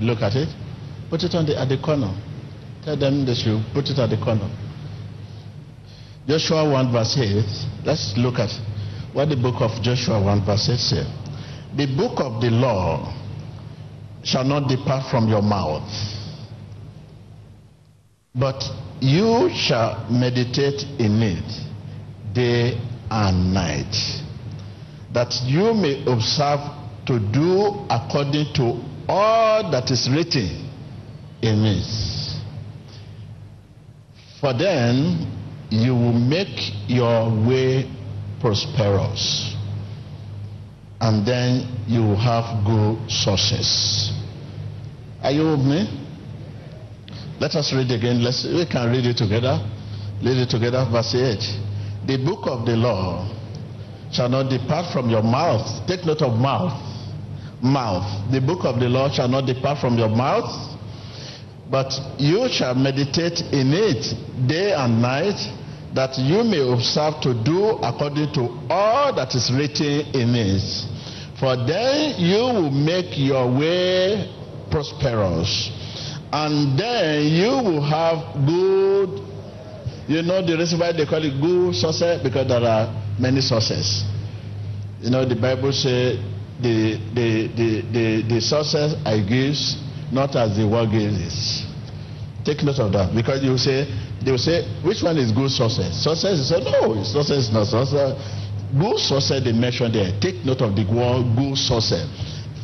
look at it. Put it on the, at the corner. Tell them they should put it at the corner. Joshua 1 verse 8. Let's look at what the book of Joshua 1 verse 8 says. The book of the law shall not depart from your mouth, but you shall meditate in it day and night, that you may observe to do according to all that is written in it. For then you will make your way prosperous, and then you will have good success. Are you with me? Let us read again. Let's, we can read it together. Read it together, verse 8. The book of the law shall not depart from your mouth. Take note of mouth. Mouth. The book of the law shall not depart from your mouth, but you shall meditate in it day and night, that you may observe to do according to all that is written in it. For then you will make your way prosperous, and then you will have good you know the reason why they call it good success because there are many sources. You know the Bible says the the the the, the success I gives not as the world gives. Take note of that because you say they will say which one is good success? Success is no, success is not success. Good success they mention there. Take note of the word good success.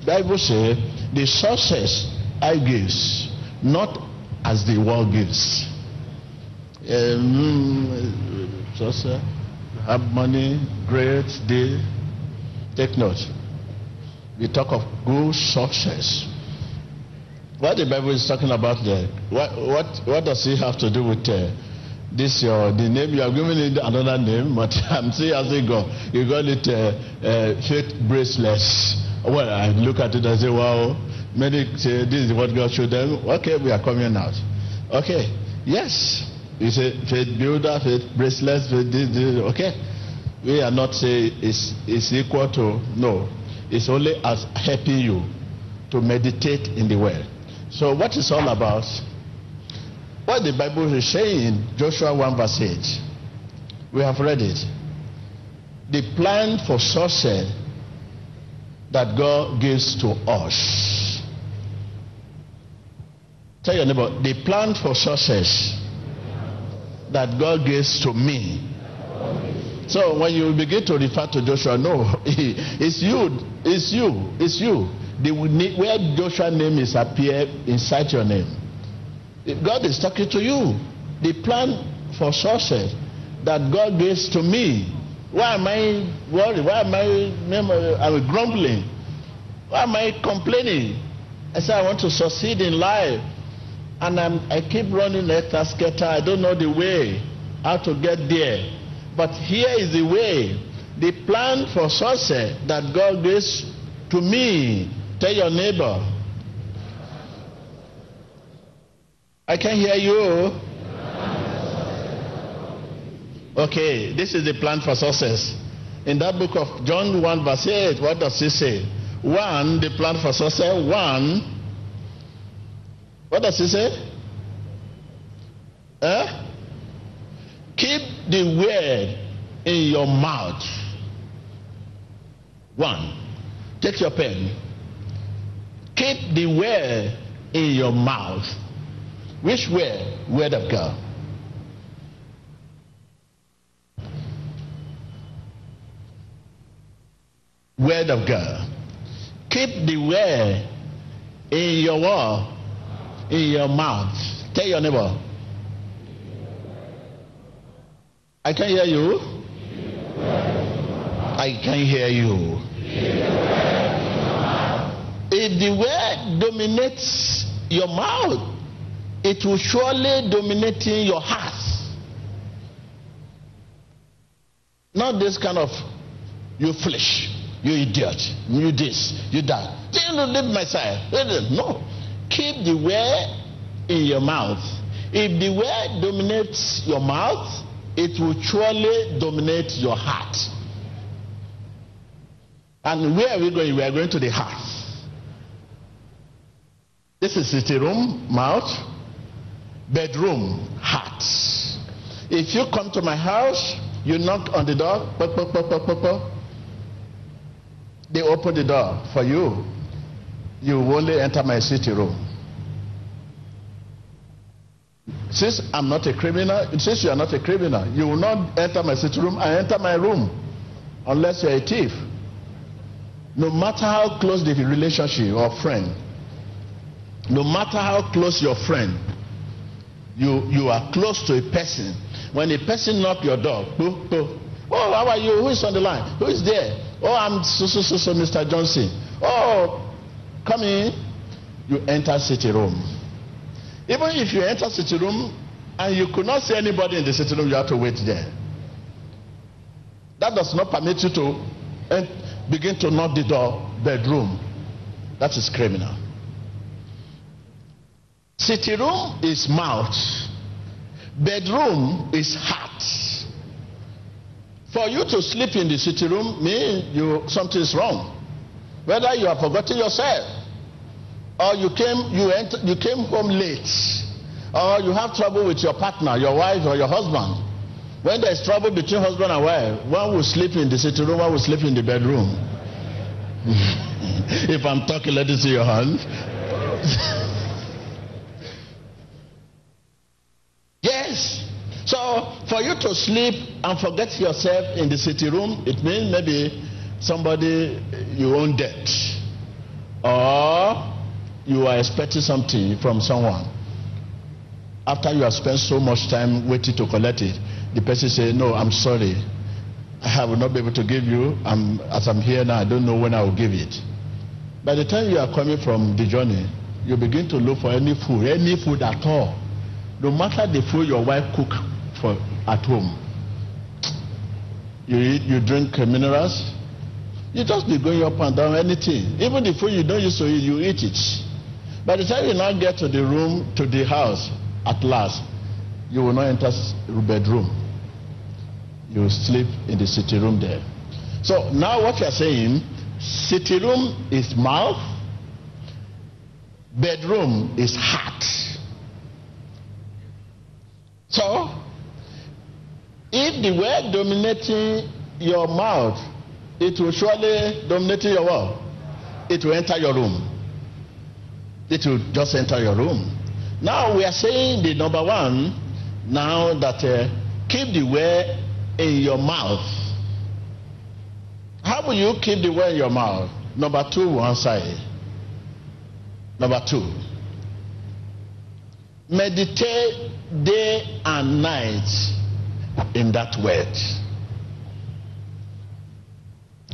Bible say the success I gives not as the world gives um, uh, have money, great day. Take note. We talk of good success. What the Bible is talking about there, what, what, what does it have to do with uh, this your the name you are giving it another name, but I'm saying as it go, you call it uh, uh, faith bracelets. Well, I look at it and say, wow, many say this is what God showed them. Okay, we are coming out. Okay, yes, you say faith builder, faith bracelets, faith this, this. Okay, we are not saying it's, it's equal to no. It's only as helping you to meditate in the word. So what is all about? What the Bible is saying in Joshua 1 verse 8. We have read it. The plan for success that God gives to us. Tell your neighbor, the plan for success that God gives to me. So when you begin to refer to Joshua, no, it's you, it's you, it's you. The, where Joshua name is appear inside your name. God is talking to you. The plan for success that God gives to me. Why am I worried? Why am I I'm grumbling? Why am I complaining? I say I want to succeed in life and I'm, i keep running like a scatter. I don't know the way how to get there. But here is the way. The plan for success that God gives to me. Tell your neighbor. I can hear you. Okay, this is the plan for success. In that book of John 1, verse 8, what does it say? One, the plan for success. One, what does he say? Eh? Keep the word in your mouth. One. Take your pen. Keep the word in your mouth. Which word? Word of God. Word of God. Keep the word in your word in your mouth. Tell your neighbor. I can hear you. I can hear you. If the word dominates your mouth, it will surely dominate in your heart. Not this kind of you flesh, you idiot, you this, you that. Don't leave my side. No keep the word in your mouth. If the word dominates your mouth, it will surely dominate your heart. And where are we going? We are going to the heart. This is sitting room, mouth. Bedroom, heart. If you come to my house, you knock on the door, pop, pop, pop, pop, pop, pop. They open the door for you. You only enter my sitting room. Since I'm not a criminal, since you are not a criminal, you will not enter my sitting room and enter my room unless you're a thief. No matter how close the relationship or friend, no matter how close your friend, you, you are close to a person. When a person knock your door, boo, boo, oh, how are you? Who is on the line? Who is there? Oh, I'm so, so, so, so, Mr. Johnson. Oh, come in. You enter city room. Even if you enter city room and you could not see anybody in the city room, you have to wait there. That does not permit you to begin to knock the door, bedroom. That is criminal. City room is mouth. Bedroom is heart. For you to sleep in the city room means you something is wrong. Whether you have forgotten yourself, or you came you enter, you came home late, or you have trouble with your partner, your wife, or your husband. When there is trouble between husband and wife, one will sleep in the sitting room, one will sleep in the bedroom. if I'm talking, let me see your hand. yes. So for you to sleep and forget yourself in the sitting room, it means maybe somebody you own debt, or you are expecting something from someone. After you have spent so much time waiting to collect it, the person say, "No, I'm sorry, I will not be able to give you. I'm, as I'm here now, I don't know when I will give it." By the time you are coming from the journey, you begin to look for any food, any food at all, no matter the food your wife cook for at home. You eat, you drink minerals. You just be going up and down anything. Even the food you don't use to eat, you eat it. By the time you now get to the room, to the house, at last, you will not enter bedroom. You will sleep in the city room there. So now what you are saying, city room is mouth, bedroom is heart. So if the word dominating your mouth, it will surely dominate your world. It will enter your room. It will just enter your room. Now we are saying the number one, now that uh, keep the word in your mouth. How will you keep the word in your mouth? Number two, one side. Number two, meditate day and night in that word.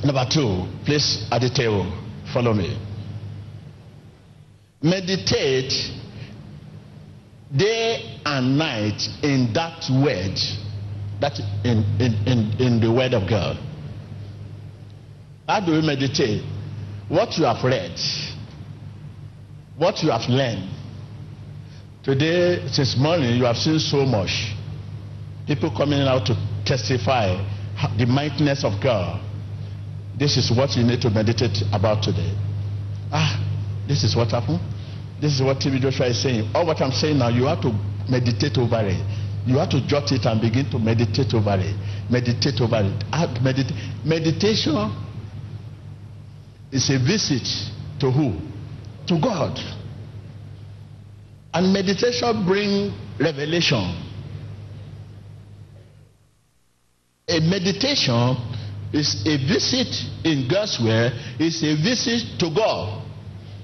Number two, please at the table, follow me. Meditate day and night in that word, that in, in, in, in the word of God. How do we meditate? What you have read, what you have learned. Today, since morning, you have seen so much. People coming out to testify the mightiness of God. This is what you need to meditate about today. Ah, this is what happened. This is what TB Joshua is saying. All what I'm saying now, you have to meditate over it. You have to jot it and begin to meditate over it. Meditate over it. Medita- meditation is a visit to who? To God. And meditation brings revelation. A meditation is a visit in God's word, is a visit to God.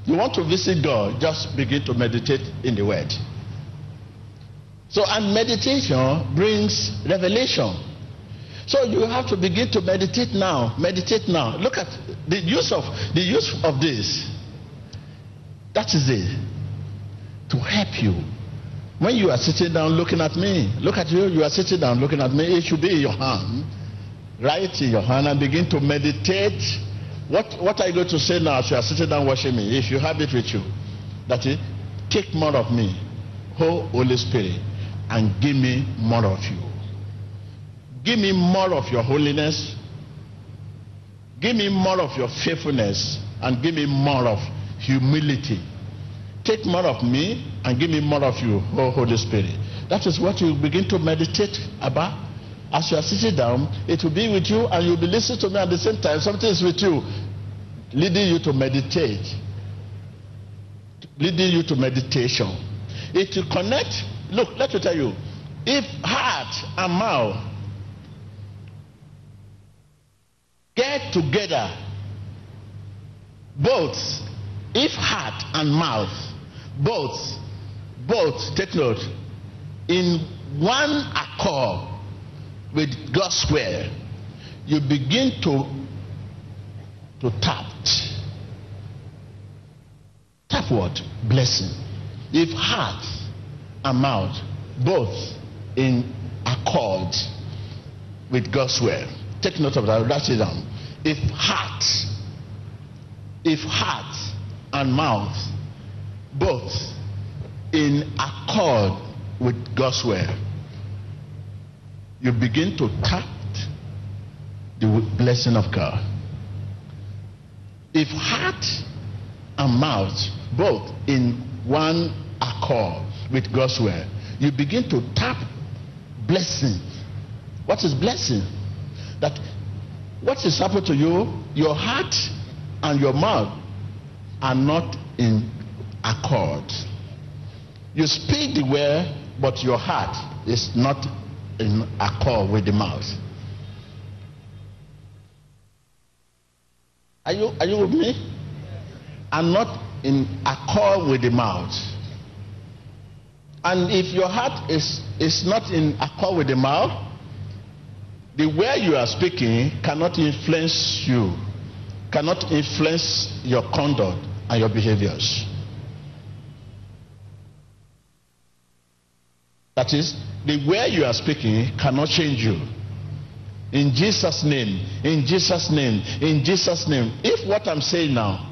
You want to visit God, just begin to meditate in the word. So, and meditation brings revelation. So you have to begin to meditate now. Meditate now. Look at the use of the use of this. That is it. To help you. When you are sitting down looking at me, look at you, you are sitting down looking at me, it should be in your hand. Write in your hand and begin to meditate. What, what are you going to say now as you are sitting down watching me? If you have it with you, that is, take more of me, oh Holy Spirit, and give me more of you. Give me more of your holiness. Give me more of your faithfulness. And give me more of humility. take more of me and give me more of you, oh Holy Spirit. That is what you begin to meditate about. As you are sitting down, it will be with you and you'll be listening to me at the same time. Something is with you, leading you to meditate, leading you to meditation. It will connect. Look, let me tell you, if heart and mouth get together, both, if heart and mouth, both, both, take note, in one accord with God's will, you begin to to tap. Tap what? Blessing. If heart and mouth both in accord with God's will, take note of that. Write it down. If heart, if heart and mouth both in accord with God's will, you begin to tap the blessing of God. If heart and mouth both in one accord with God's word, you begin to tap blessing. What is blessing? That what is happening to you, your heart and your mouth are not in accord. You speak the word, but your heart is not in accord with the mouth. Are you, are you with me? And not in accord with the mouth. And if your heart is, is not in accord with the mouth, the way you are speaking cannot influence you, cannot influence your conduct and your behaviors. That is, the way you are speaking cannot change you. In Jesus' name, in Jesus' name, in Jesus' name. If what I'm saying now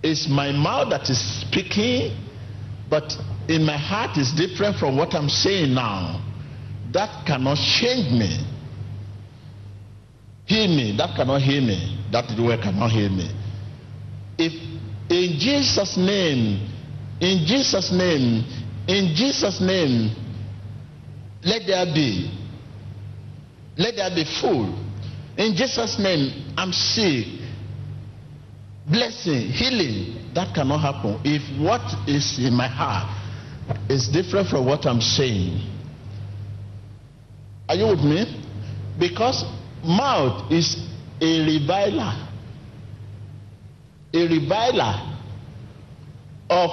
is my mouth that is speaking, but in my heart is different from what I'm saying now, that cannot change me. Hear me, that cannot hear me. That word cannot hear me. If in Jesus' name, in Jesus' name, in Jesus' name, let there be. Let there be full. In Jesus' name, I'm sick. Blessing, healing. That cannot happen if what is in my heart is different from what I'm saying. Are you with me? Because mouth is a reviler. A reviler of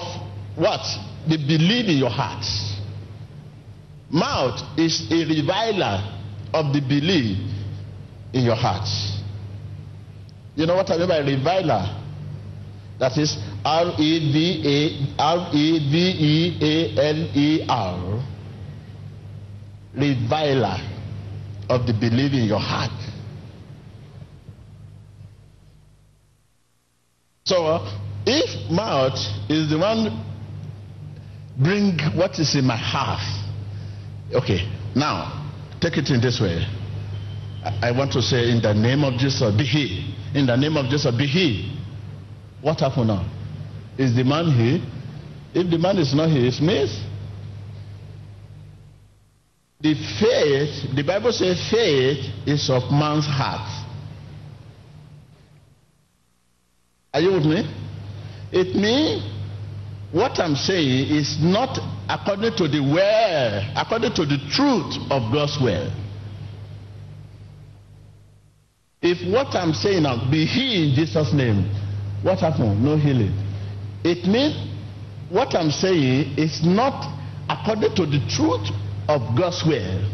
what? The belief in your heart. Mouth is a reviler of the belief in your heart. You know what I mean by reviler? That is R E V A R E V E A L E R. Reviler of the belief in your heart. So, if mouth is the one bring what is in my heart, okay. Now, take it in this way. I, want to say, in the name of Jesus, be he. In the name of Jesus, be he. What happened now? Is the man he? If the man is not he, it's me. The faith, the Bible says faith is of man's heart. Are you with me? It means what I'm saying is not according to the word, according to the truth of God's word. If what I'm saying now be he in Jesus' name, what happened? No healing. It means what I'm saying is not according to the truth of God's word.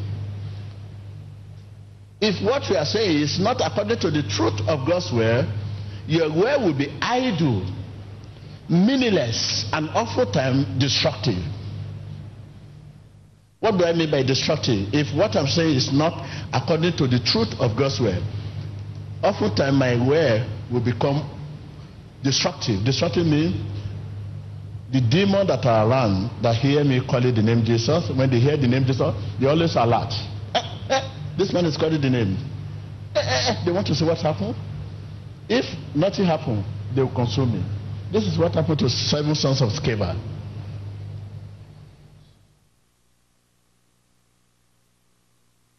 If what we are saying is not according to the truth of God's word, your word will be idle, meaningless, and oftentimes destructive. What do I mean by destructive? If what I'm saying is not according to the truth of God's word, oftentimes my word will become destructive. Destructive means the demon that are around that hear me calling the name Jesus, when they hear the name Jesus, they always alert. Eh, eh, this man is calling the name. Eh, eh, eh, they want to see what's happened. If nothing happened, they will consume me. This is what happened to seven sons of Sceva.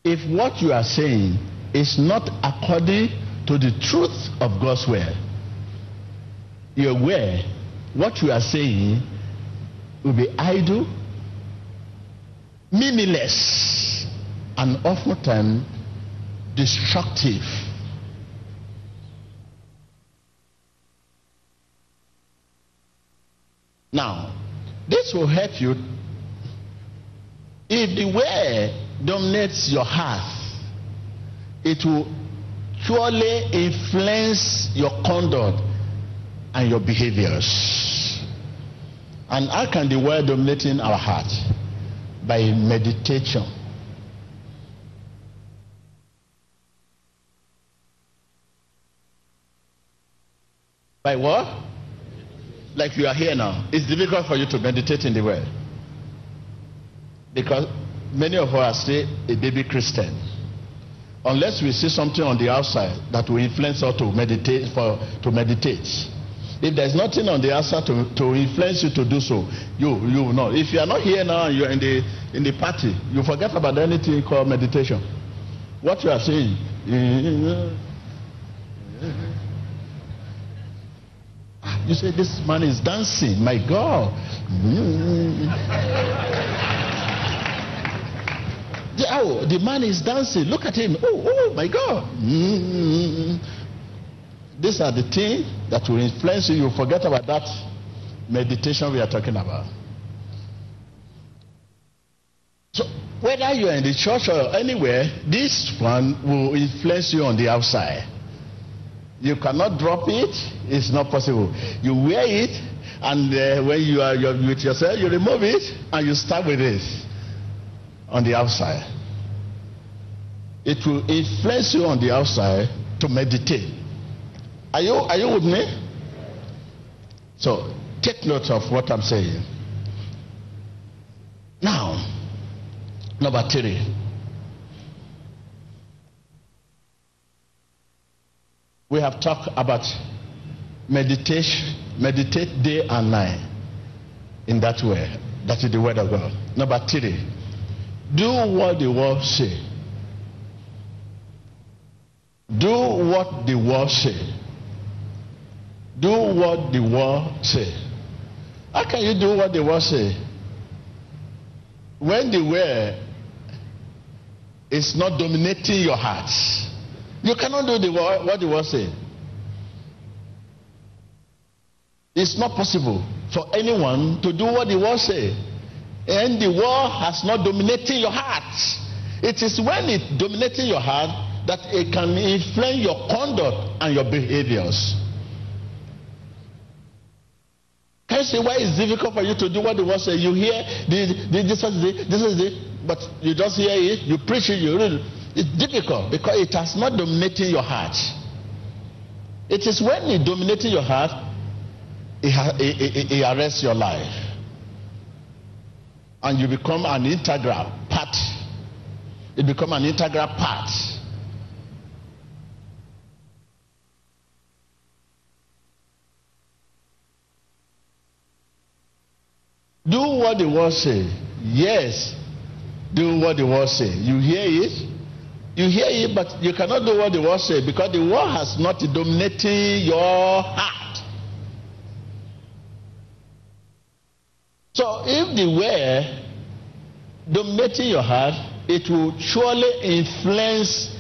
If what you are saying is not according to the truth of God's word, you're aware what you are saying will be idle, meaningless, and oftentimes destructive. Now, this will help you if the word dominates your heart, it will surely influence your conduct and your behaviors. And how can the word dominate in our heart? By meditation. By what? Like you are here now. It's difficult for you to meditate in the word. Because many of us are still a baby Christian. Unless we see something on the outside that will influence us to meditate for to meditate. If there's nothing on the outside to, to influence you to do so, you you will not. If you are not here now and you're in the in the party, you forget about anything called meditation. What you are saying. Ah, you say this man is dancing. My God. The, oh, the man is dancing. Look at him. Oh, oh my God. These are the things that will influence you. You forget about that meditation we are talking about. So, whether you are in the church or anywhere, this one will influence you on the outside. You cannot drop it. It's not possible. You wear it, and uh, when you are with yourself, you remove it and you start with it on the outside. It will influence you on the outside to meditate. Are you, are you with me? So take note of what I'm saying. Now, number three. We have talked about meditation, meditate day and night in that way. That is the word of God. Number three, do what the word say. Do what the word say. Do what the word say. How can you do what the word say? When the word is not dominating your heart, you cannot do the word, what the word say. It's not possible for anyone to do what the word say, and the word has not dominated your heart. It is when it dominating your heart that it can influence your conduct and your behaviors. Can you say why it's difficult for you to do what the word says? You hear the, the, this is it, this is it, but you just hear it, you preach it, you read it. It's difficult because it has not dominated your heart. It is when it dominating your heart, it, it, it, it arrests your life. And you become an integral part. It become an integral part Do what the word say. Yes. Do what the word say. You hear it. You hear it, but you cannot do what the word say because the word has not dominated your heart. So if the word dominating your heart, it will surely influence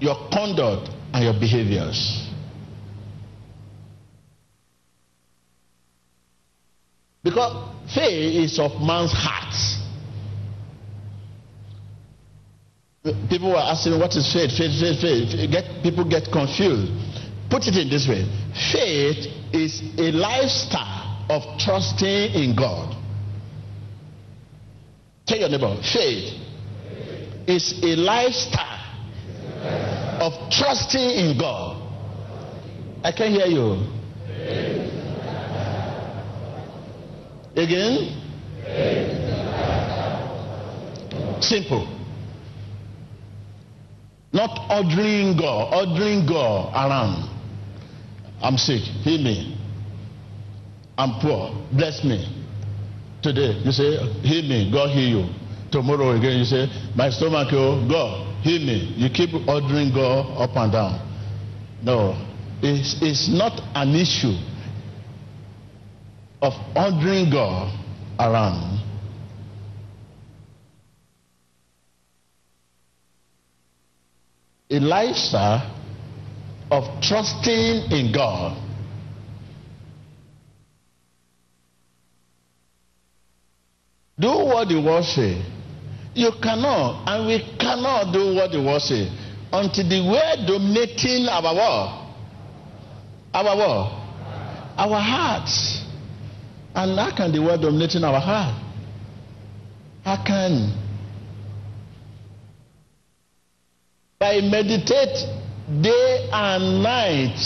your conduct and your behaviors. Because faith is of man's heart. People were asking, what is faith? Faith, faith, faith. Get, people get confused. Put it in this way faith is a lifestyle of trusting in God. Tell your neighbor, faith is a lifestyle of trusting in God. I can hear you. Again? Simple. Not ordering God, ordering God around. I'm sick, heal me. I'm poor. Bless me. Today, you say, heal me. God heal you. Tomorrow again, you say, my stomach, oh, God, heal me. You keep ordering God up and down. No, it's, it's not an issue of ordering God around. A lifestyle of trusting in God. Do what the word say. You cannot, and we cannot do what the word say until the word dominating our what? Our what? Our hearts. And how can the word dominating our heart? How can? By meditate day and night.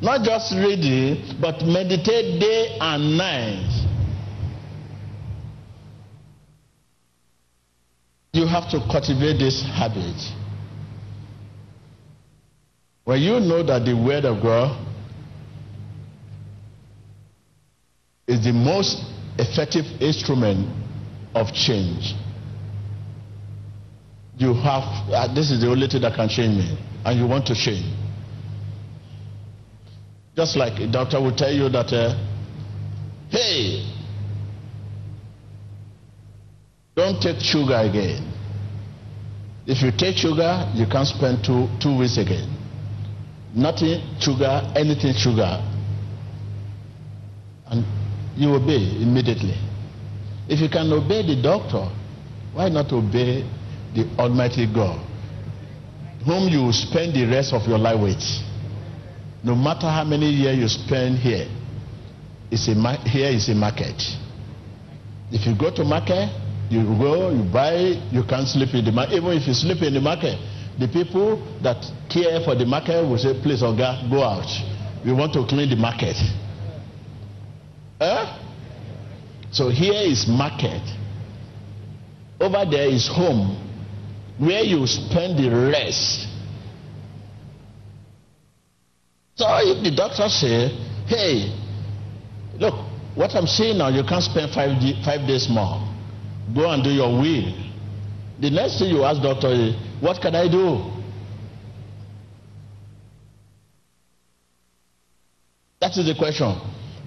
Not just reading, but meditate day and night. You have to cultivate this habit. When you know that the Word of God is the most effective instrument of change, you have, uh, this is the only thing that can change me, and you want to change. Just like a doctor will tell you that, uh, hey, don't take sugar again. If you take sugar, you can't spend two, two weeks again nothing sugar, anything sugar, and you obey immediately. If you can obey the doctor, why not obey the Almighty God, whom you will spend the rest of your life with? No matter how many years you spend here, it's a here is a market. If you go to market, you go, you buy, you can't sleep in the market. Even if you sleep in the market, the people that care for the market will say, please, Oga, go out. We want to clean the market. Eh? So here is market. Over there is home, where you spend the rest. So if the doctor say, hey, look, what I'm saying now, you can't spend five, five days more. Go and do your will. The next thing you ask is, what can I do? That is the question.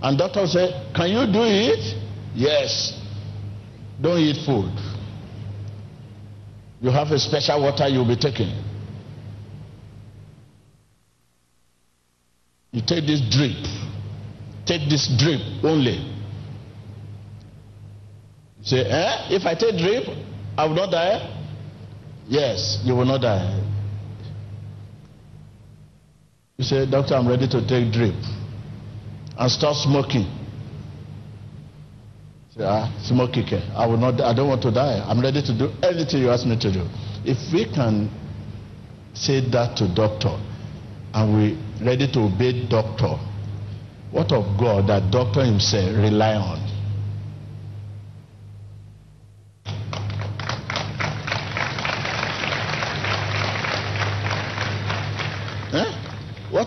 And doctor said, Can you do it? Yes. Don't eat food. You have a special water you'll be taking. You take this drip. Take this drip only. Say, eh? If I take drip, I will not die. Yes, you will not die. You say, Doctor, I'm ready to take drip and stop smoking. Say, ah, smoking. I will not. I don't want to die. I'm ready to do anything you ask me to do. If we can say that to doctor, and we ready to obey doctor, what of God that doctor himself rely on?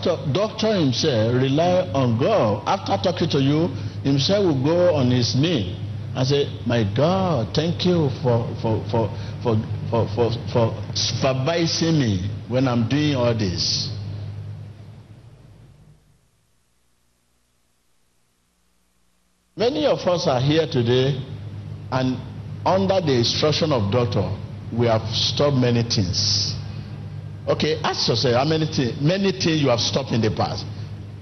A doctor himself rely on God. After talking to you, himself will go on his knee and say, My God, thank you for for for for for for, for supervising me when I'm doing all this. Many of us are here today and under the instruction of doctor, we have stopped many things. Okay, ask yourself how many things, many things you have stopped in the past.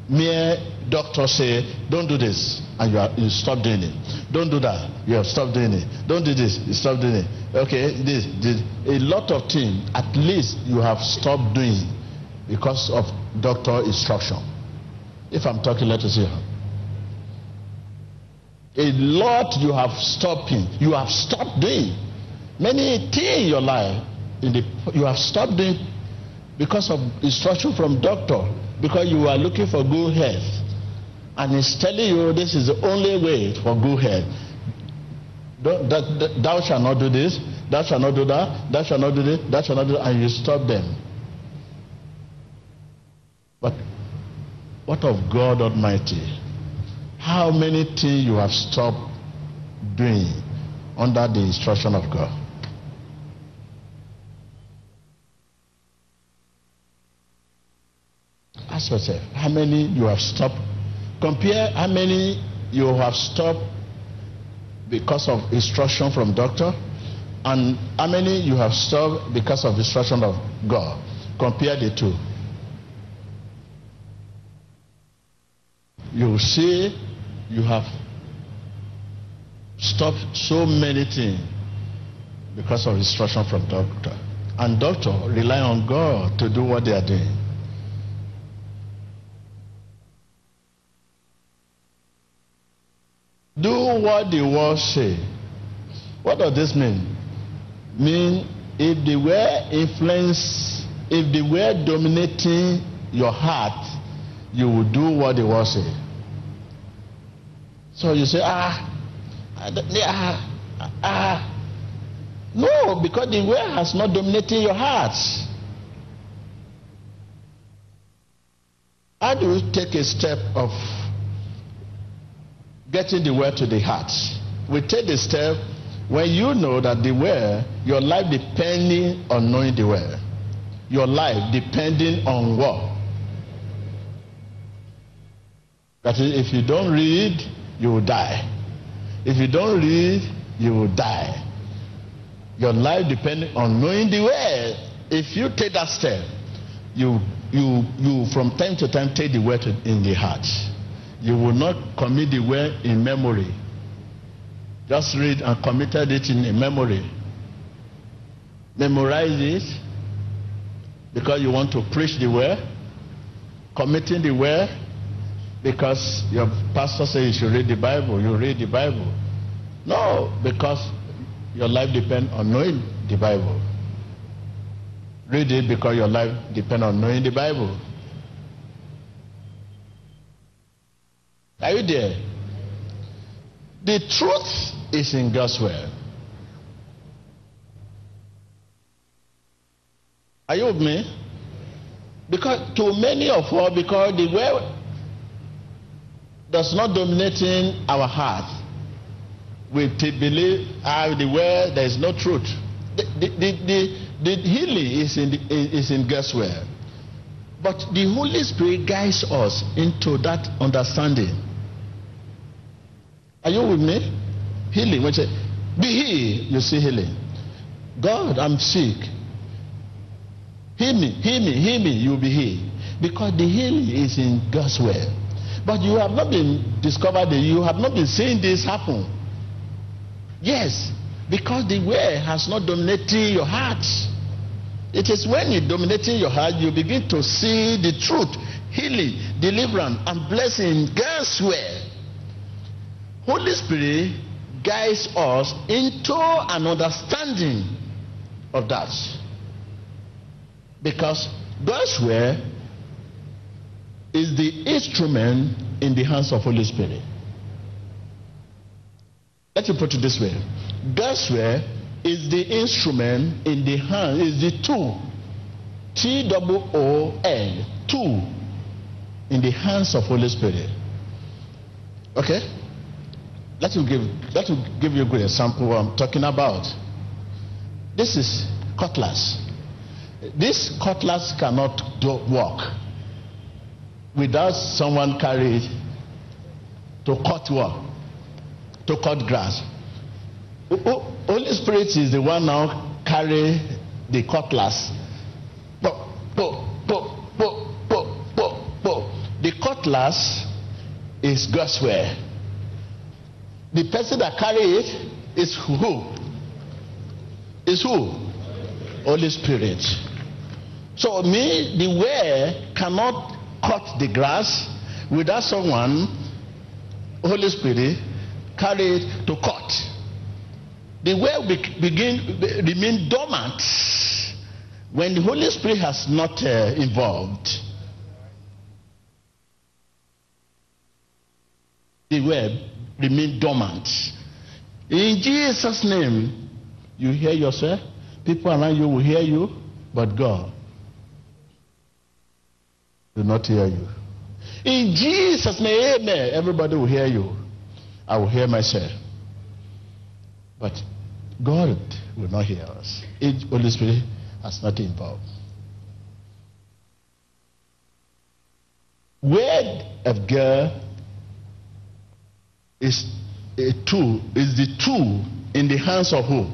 Mere doctor say, don't do this, and you, are, you stop doing it. Don't do that, you have stopped doing it. Don't do this, you stop doing it. Okay, this, this, a lot of things, at least you have stopped doing because of doctor instruction. If I'm talking, let us hear. A lot you have stopping, you have stopped doing. Many things in your life, in the, you have stopped doing because of instruction from doctor because you are looking for good health. And he's telling you this is the only way for good health. That, that, thou shalt not do this thou shalt not do that thou shalt not do this thou shalt not do that and you stop them. But what of god almighty? How many things you have stopped doing under the instruction of God? Ask yourself, how many you have stopped? Compare how many you have stopped because of instruction from doctor and how many you have stopped because of instruction of God. Compare the two. You see you have stopped so many things because of instruction from doctor. And doctor rely on God to do what they are doing. Do what the word say. What does this mean? Mean if they were influence, if they were dominating your heart, you would do what the word say. So you say, ah, ah, ah. No, because the word has not dominated your heart. How do you take a step of getting the word to the heart? We take the step when you know that the word, your life depending on knowing the word. Your life depending on what? That is, if you don't read, you will die. If you don't read, you will die. Your life depending on knowing the word. If you take that step, you you you from time to time take the word in the heart. You will not commit the word in memory. Just read and committed it in memory. Memorize it because you want to preach the word. Committing the word because your pastor says you should read the Bible, you read the Bible. No, because your life depends on knowing the Bible. Read it because your life depends on knowing the Bible. Are you there? The truth is in God's word. Are you with me? Because to many of us, because the word does not dominate in our heart. We believe ah, the word there is no truth. The, the, the, the, the healing is in, the, is in God's word. But the Holy Spirit guides us into that understanding. Are you with me? Healing. Say, be healed, you see healing. God, I'm sick. Heal me, heal me, heal me, you'll be healed. Because the healing is in God's word. But you have not been discovered, you have not been seeing this happen. Yes, because the way has not dominated your heart. It is when you dominating your heart, you begin to see the truth, healing, deliverance, and blessing God's way. Holy Spirit guides us into an understanding of that. Because God's way is the instrument in the hands of Holy Spirit. Let me put it this way. God's way is the instrument in the hand, is the tool. T W O L, tool in the hands of Holy Spirit. Okay? Let me give let me give you a good example what I'm talking about. This is cutlass. This cutlass cannot do work without someone carry to cut what? To cut grass. Holy Spirit is the one now carry the cutlass. The cutlass is God's. The person that carry it is who? Is who? Holy Spirit. So me, the word cannot cut the grass without someone, Holy Spirit, carry it to cut. The well be, begin remain dormant when the Holy Spirit has not uh, involved. The web remain dormant. In Jesus' name, you hear yourself. People around you will hear you, but God do not hear you. In Jesus' name, amen. Everybody will hear you. I will hear myself. But God will not hear us. It, Holy Spirit has not involved. Word of God is a tool, is the tool in the hands of who?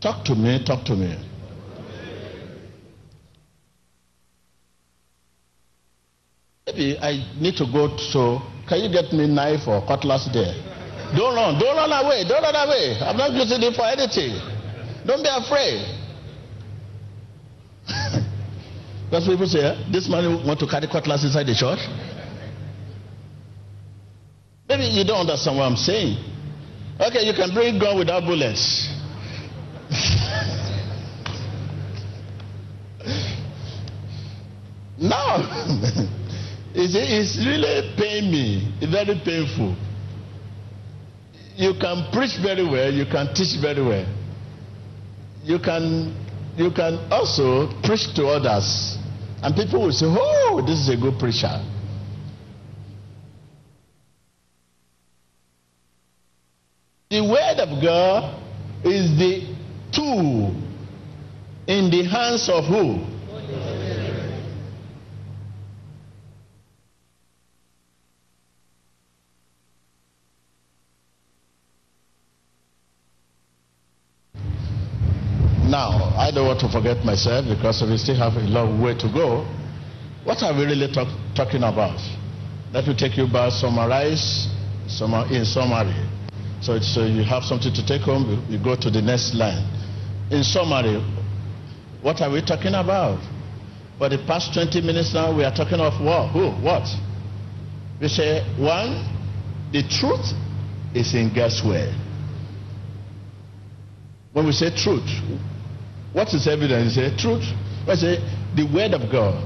Talk to me, talk to me. Maybe I need to go so can you get me knife or cutlass there? Don't run, don't run away, don't run away. I'm not using it for anything. Don't be afraid. What people say. This man want to carry cutlass inside the church. Maybe you don't understand what I'm saying. Okay, you can bring gun without bullets. no. It's, it's really pain me. It's very painful. You can preach very well. You can teach very well. You can you can also preach to others, and people will say, "Oh, this is a good preacher." The word of God is the tool in the hands of who? Now, I don't want to forget myself because we still have a long way to go. What are we really talk, talking about? Let me take you back, summarize in summary. So, so uh, you have something to take home, you go to the next line. In summary, what are we talking about? For the past 20 minutes now, we are talking of what? Who? What? We say, one, the truth is in God's word. When we say truth, what is evidence? We Say truth. I say the word of God.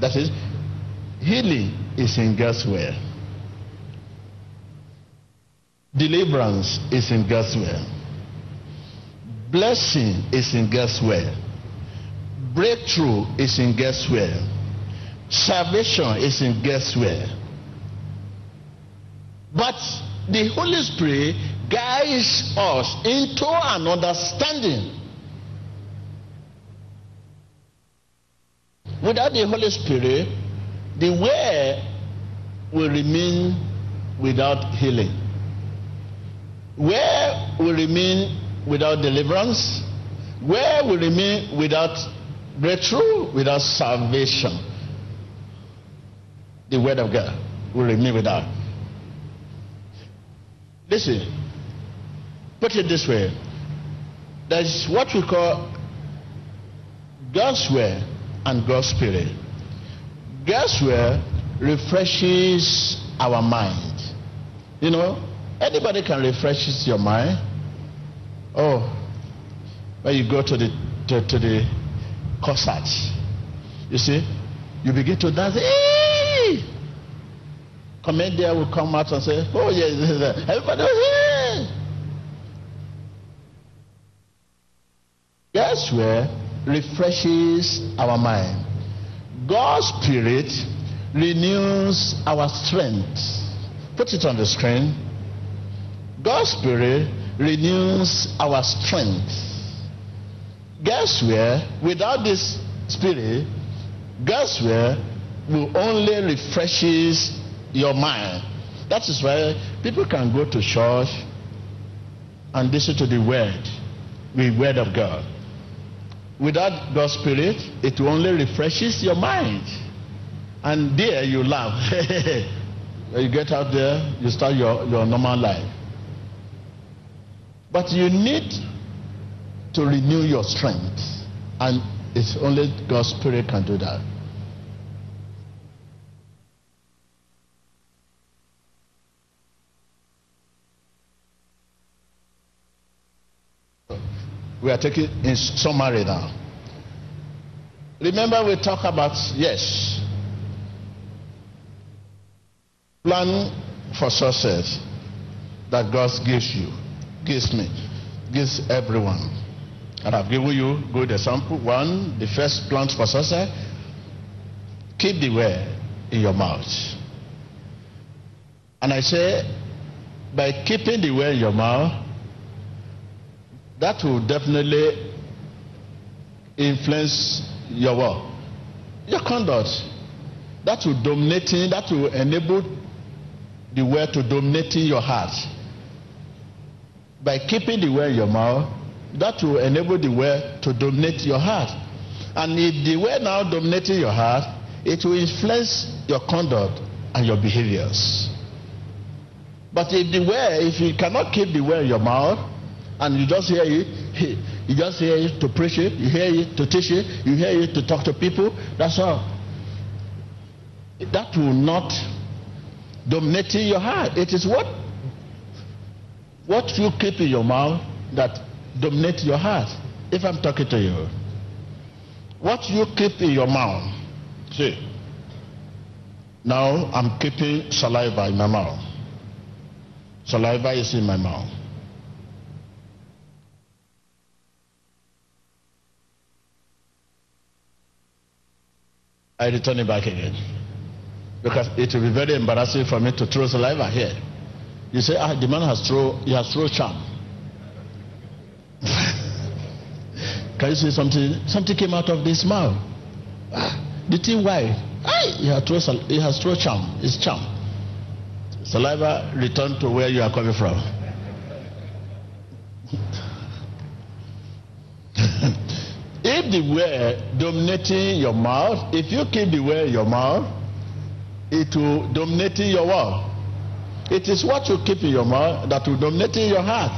That is, healing is in God's word. Deliverance is in God's word. Blessing is in God's word. Breakthrough is in God's word. Salvation is in God's word. But the Holy Spirit guides us into an understanding Without the Holy Spirit, the way will remain without healing. Where will remain without deliverance? Where will remain without breakthrough, without salvation? The word of God will remain without. Listen, put it this way. There's what we call God's word and God's Spirit. God's word refreshes our mind. You know, anybody can refresh your mind. Oh, when you go to the to, to the concert, you see, you begin to dance. Hey! Comedian will come out and say, "Oh yes, everybody, hey!" Guess where refreshes our mind. God's Spirit renews our strength. Put it on the screen. God's Spirit renews our strength. Guess where? Without this Spirit, guess where? Will only refreshes your mind. That is why people can go to church and listen to the word, the word of God. Without God's Spirit, it only refreshes your mind. And there you laugh. you get out there, you start your, your normal life. But you need to renew your strength. And it's only God's Spirit can do that. We are taking in summary now. Remember, we talk about yes, plan for success that God gives you, gives me, gives everyone. And I've given you good example. One, the first plant for success, keep the word in your mouth. And I say, by keeping the word in your mouth, that will definitely influence your what? Your conduct. That will dominate, that will enable the word to dominate in your heart. By keeping the word in your mouth, that will enable the word to dominate your heart. And if the word now dominating your heart, it will influence your conduct and your behaviors. But if the word, if you cannot keep the word in your mouth, and you just hear it, you just hear it to preach it, you hear it to teach it, you hear it to talk to people, that's all. That will not dominate your heart. It is what what you keep in your mouth that dominates your heart. If I'm talking to you, what you keep in your mouth. See, now I'm keeping saliva in my mouth. Saliva is in my mouth. I return it back again. Because it will be very embarrassing for me to throw saliva here. You say, ah, the man has throw, he has throw charm. Can you see something? Something came out of this mouth. Ah, the thing why? Ah, he has thrown, he has throw charm. It's charm. Saliva, return to where you are coming from. if the word dominating your mouth, if you keep the in your mouth, it will dominate your word. It is what you keep in your mouth that will dominate in your heart.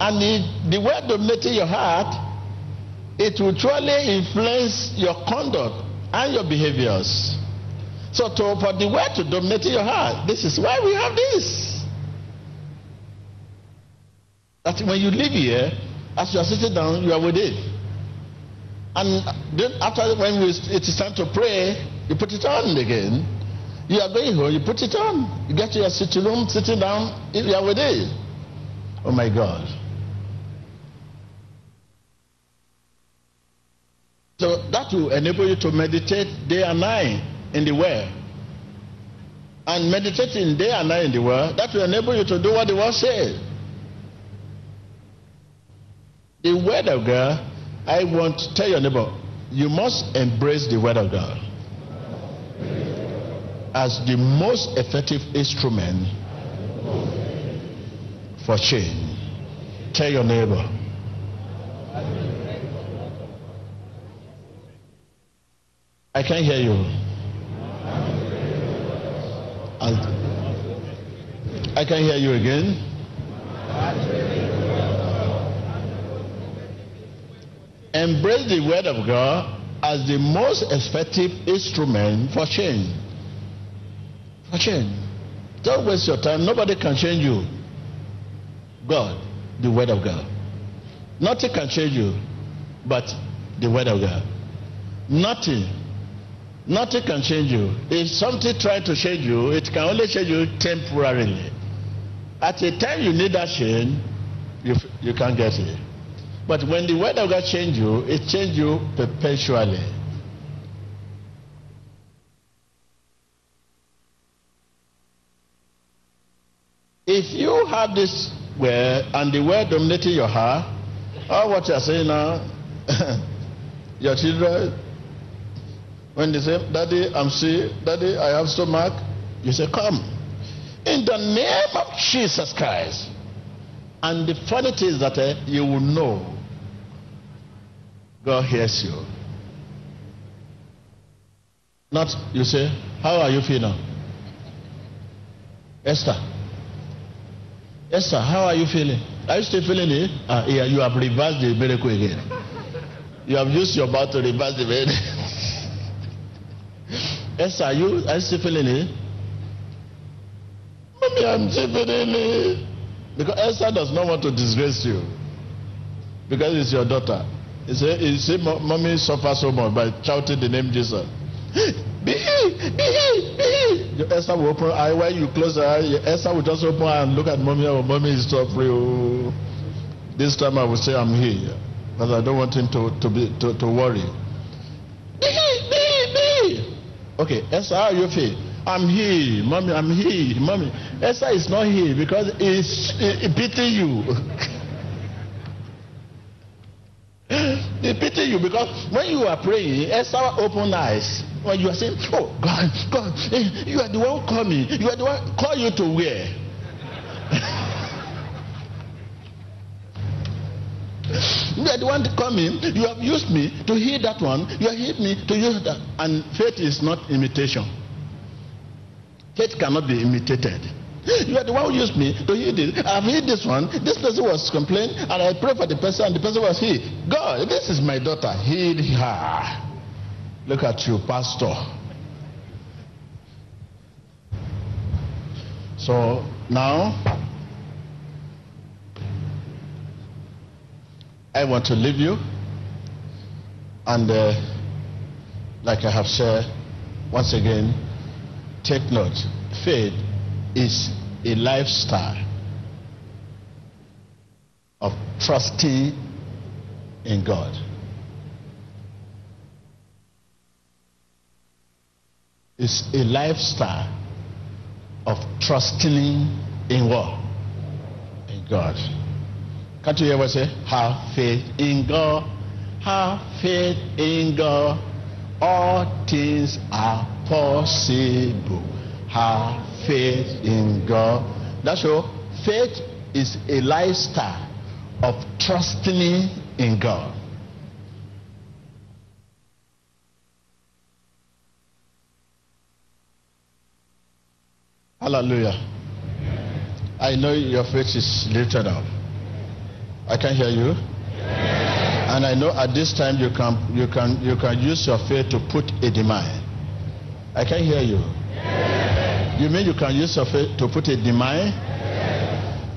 And if the word dominating your heart, it will truly influence your conduct and your behaviors. So to, for the word to dominate your heart, this is why we have this. That when you live here, as you are sitting down, you are with it. And then after when we, it is time to pray, you put it on again. You are going home, you put it on. You get to your sitting room, sitting down, if you are with it. Oh my God. So that will enable you to meditate day and night in the word. And meditating day and night in the word, that will enable you to do what the word says. The word of God, I want to tell your neighbor, you must embrace the word of God as the most effective instrument for change. Tell your neighbor. I can't hear you. I can hear you again. Embrace the word of God as the most effective instrument for change. Change. Don't waste your time. Nobody can change you. God, the word of God. Nothing can change you but the word of God. Nothing Nothing can change you. If something tries to change you, it can only change you temporarily. At a time you need that change, you, you can't get it. But when the word of God change you, it change you perpetually. If you have this word and the word dominating your heart, all what you are saying now, your children, when they say, Daddy, I'm sick, Daddy, I have stomach, you say, Come. In the name of Jesus Christ. And the funny thing is that uh, you will know God hears you. Not, you say, How are you feeling? Esther. Esther, how are you feeling? Are you still feeling it? Uh, yeah, you have reversed the miracle again. You have used your mouth to reverse the miracle. Yes, are you, are you still feeling it? Maybe I'm still feeling it. Because Esther does not want to disgrace you. Because it's your daughter. He said, he said mommy suffer so much by shouting the name Jesus. He. Esther will open eye while you close her eye. Esther will just open her and look at mommy. Oh, mommy is suffering. Oh. This time I will say I'm here. Because I don't want him to, to, be, to, to worry. Okay, Esther, how you feel? I'm here, mommy. I'm here, mommy. Esther is not here because it's it, pity you. they pity you because when you are praying, Esther open eyes. When you are saying, "Oh God, God, eh, you are the one call me. You are the one call you to where?" You are the one coming. You have used me to hear that one. You have used me to use that. And faith is not imitation. Faith cannot be imitated. You are the one who used me to hear this. I've heard this one. This person was complaining, and I prayed for the person, and the person was healed. God, this is my daughter. Heal her. Look at you, pastor. So now I want to leave you. And uh, like I have said, once again, take note. Faith is a lifestyle of trusting in God. It's a lifestyle of trusting in what? In God. Can't you ever say, have faith in God? Have faith in God. All things are possible. Have faith in God. That's all. Faith is a lifestyle of trusting in God. Hallelujah. I know your faith is lifted up. I can hear you. And I know at this time you can you can you can use your faith to put a demand. I can hear you. You mean you can use your faith to put a demand?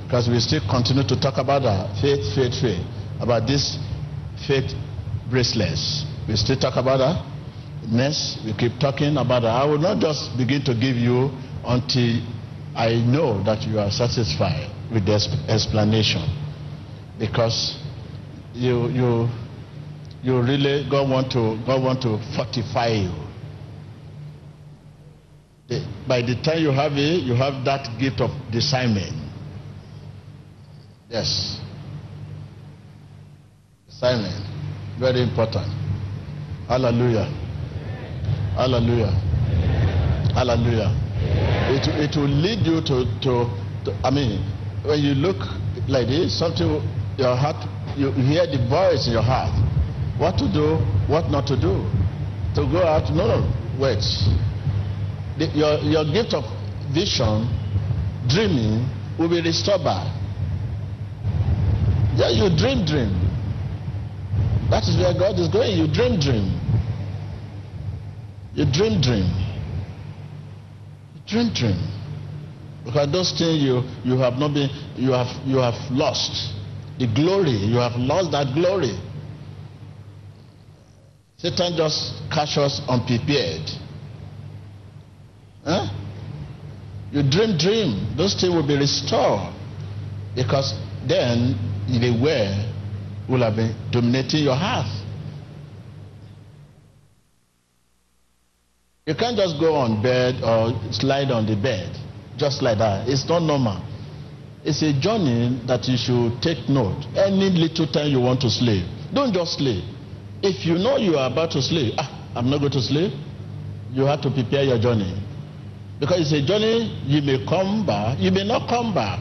Because we still continue to talk about that faith, faith, faith. About this faith bracelets. We still talk about that. Next, we keep talking about that. I will not just begin to give you until I know that you are satisfied with the explanation because you you you really God want to God want to fortify you. By the time you have it, you have that gift of discernment. Yes. Discernment. Very important. Hallelujah. Hallelujah. Hallelujah. It, it will lead you to, to, to, I mean, when you look like this, something your heart, you hear the voice in your heart. What to do, what not to do. To go out, no, no, wait. The, your, your gift of vision, dreaming, will be restored back. Yeah, you dream, dream. That is where God is going. You dream, dream. You dream, dream. Dream. Because those things you, you have not been, you have, you have lost the glory. You have lost that glory. Satan just catch us unprepared. Huh? You dream, dream. Those things will be restored. Because then the way will have been dominating your heart. You can't just go on bed or slide on the bed just like that. It's not normal. It's a journey that you should take note. Any little time you want to sleep, don't just sleep. If you know you are about to sleep, ah, I'm not going to sleep, you have to prepare your journey. Because it's a journey, you may come back, you may not come back.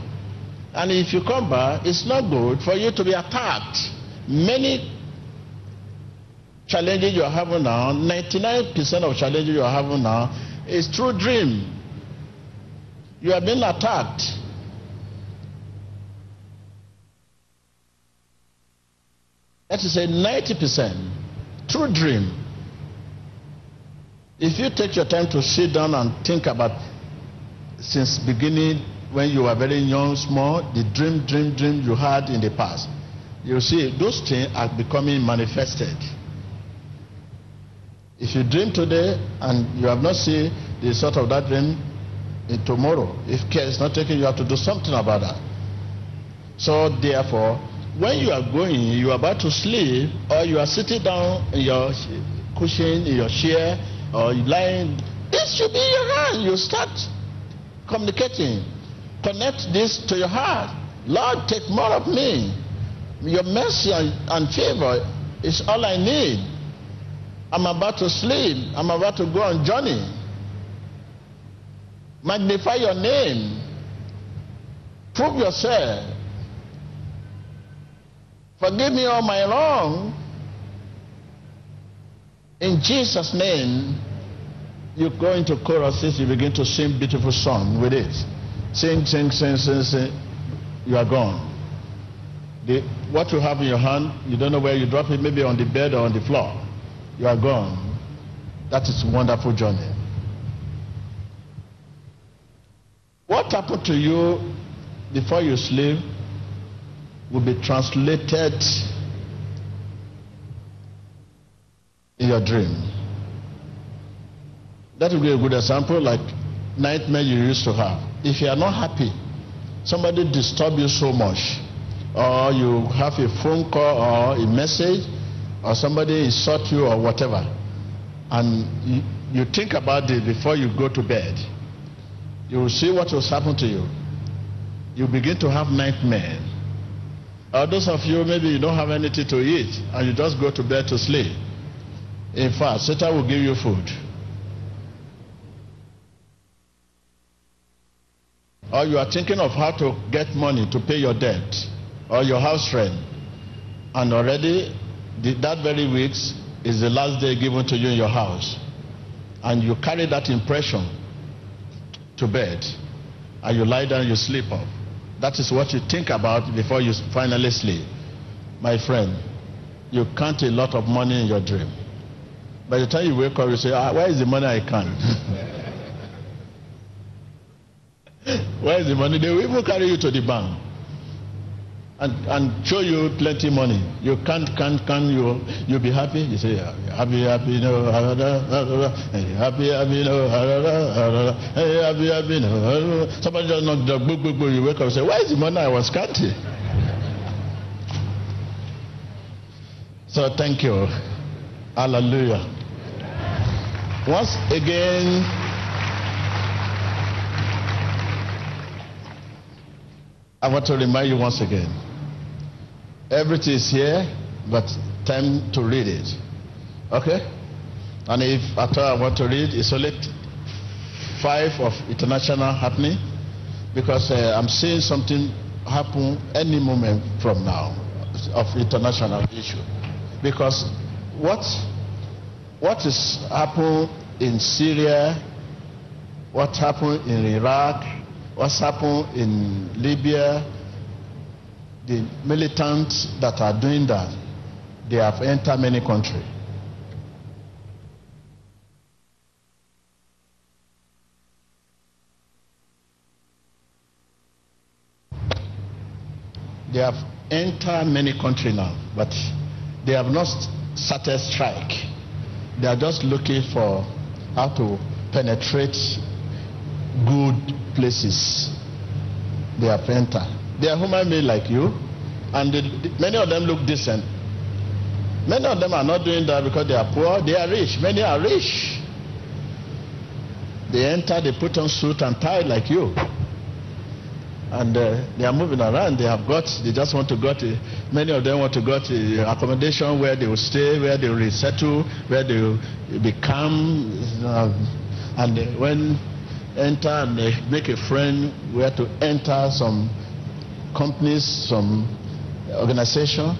And if you come back, it's not good for you to be attacked. Many challenges you are having now, 99% of challenges you are having now, is through dream. You are being attacked. That is a 90% true dream. If you take your time to sit down and think about since beginning when you were very young, small, the dream, dream, dream you had in the past, you see those things are becoming manifested. If you dream today and you have not seen the result of that dream tomorrow, if care is not taken, you have to do something about that. So therefore, when you are going, you are about to sleep, or you are sitting down in your cushion, in your chair, or lying This should be your hand. You start communicating. Connect this to your heart. Lord, take more of me. Your mercy and, and favor is all I need. I'm about to sleep. I'm about to go on journey. Magnify your name. Prove yourself. Forgive me all my wrong. In Jesus' name, you go into choruses, you begin to sing beautiful song with it. Sing, sing, sing, sing, sing. You are gone. The, what you have in your hand, you don't know where you drop it, maybe on the bed or on the floor. You are gone. That is a wonderful journey. What happened to you before you sleep will be translated in your dream. That will be a good example, like nightmare you used to have. If you are not happy, somebody disturb you so much, or you have a phone call or a message, or somebody insult you or whatever, and you, you think about it before you go to bed, you will see what will happen to you. You begin to have nightmare. Or those of you, maybe you don't have anything to eat and you just go to bed to sleep. In fact, Satan will give you food. Or you are thinking of how to get money to pay your debt or your house rent. And already that very week is the last day given to you in your house. And you carry that impression to bed. And you lie down, you sleep off. That is what you think about before you finally sleep. My friend, you count a lot of money in your dream. By the time you wake up, you say, ah, Where is the money I count? Where is the money? They will even carry you to the bank and, and show you plenty money. You can't, can't, can you, you be happy? You say, happy, happy, no, happy, happy, no, hey, happy, happy, no. Somebody just knock the book, book, book. You wake up and say, why is the money I was counting? So thank you. Hallelujah. Once again, I want to remind you once again Everything is here, but time to read it. Okay? And if at all I want to read, it's only five of international happening because uh, I'm seeing something happen any moment from now of international issue. Because what what is happening in Syria, what happened in Iraq, what's happened in Libya, the militants that are doing that, they have entered many countries. They have entered many countries now, but they have not started strike. They are just looking for how to penetrate good places. They have entered. They are human beings like you, and they, many of them look decent. Many of them are not doing that because they are poor. They are rich. Many are rich. They enter, they put on suit and tie like you. And uh, they are moving around. They have got, they just want to go to, many of them want to go to accommodation where they will stay, where they will resettle, where they will become. Uh, and when enter and they make a friend, where to enter some companies, some organization.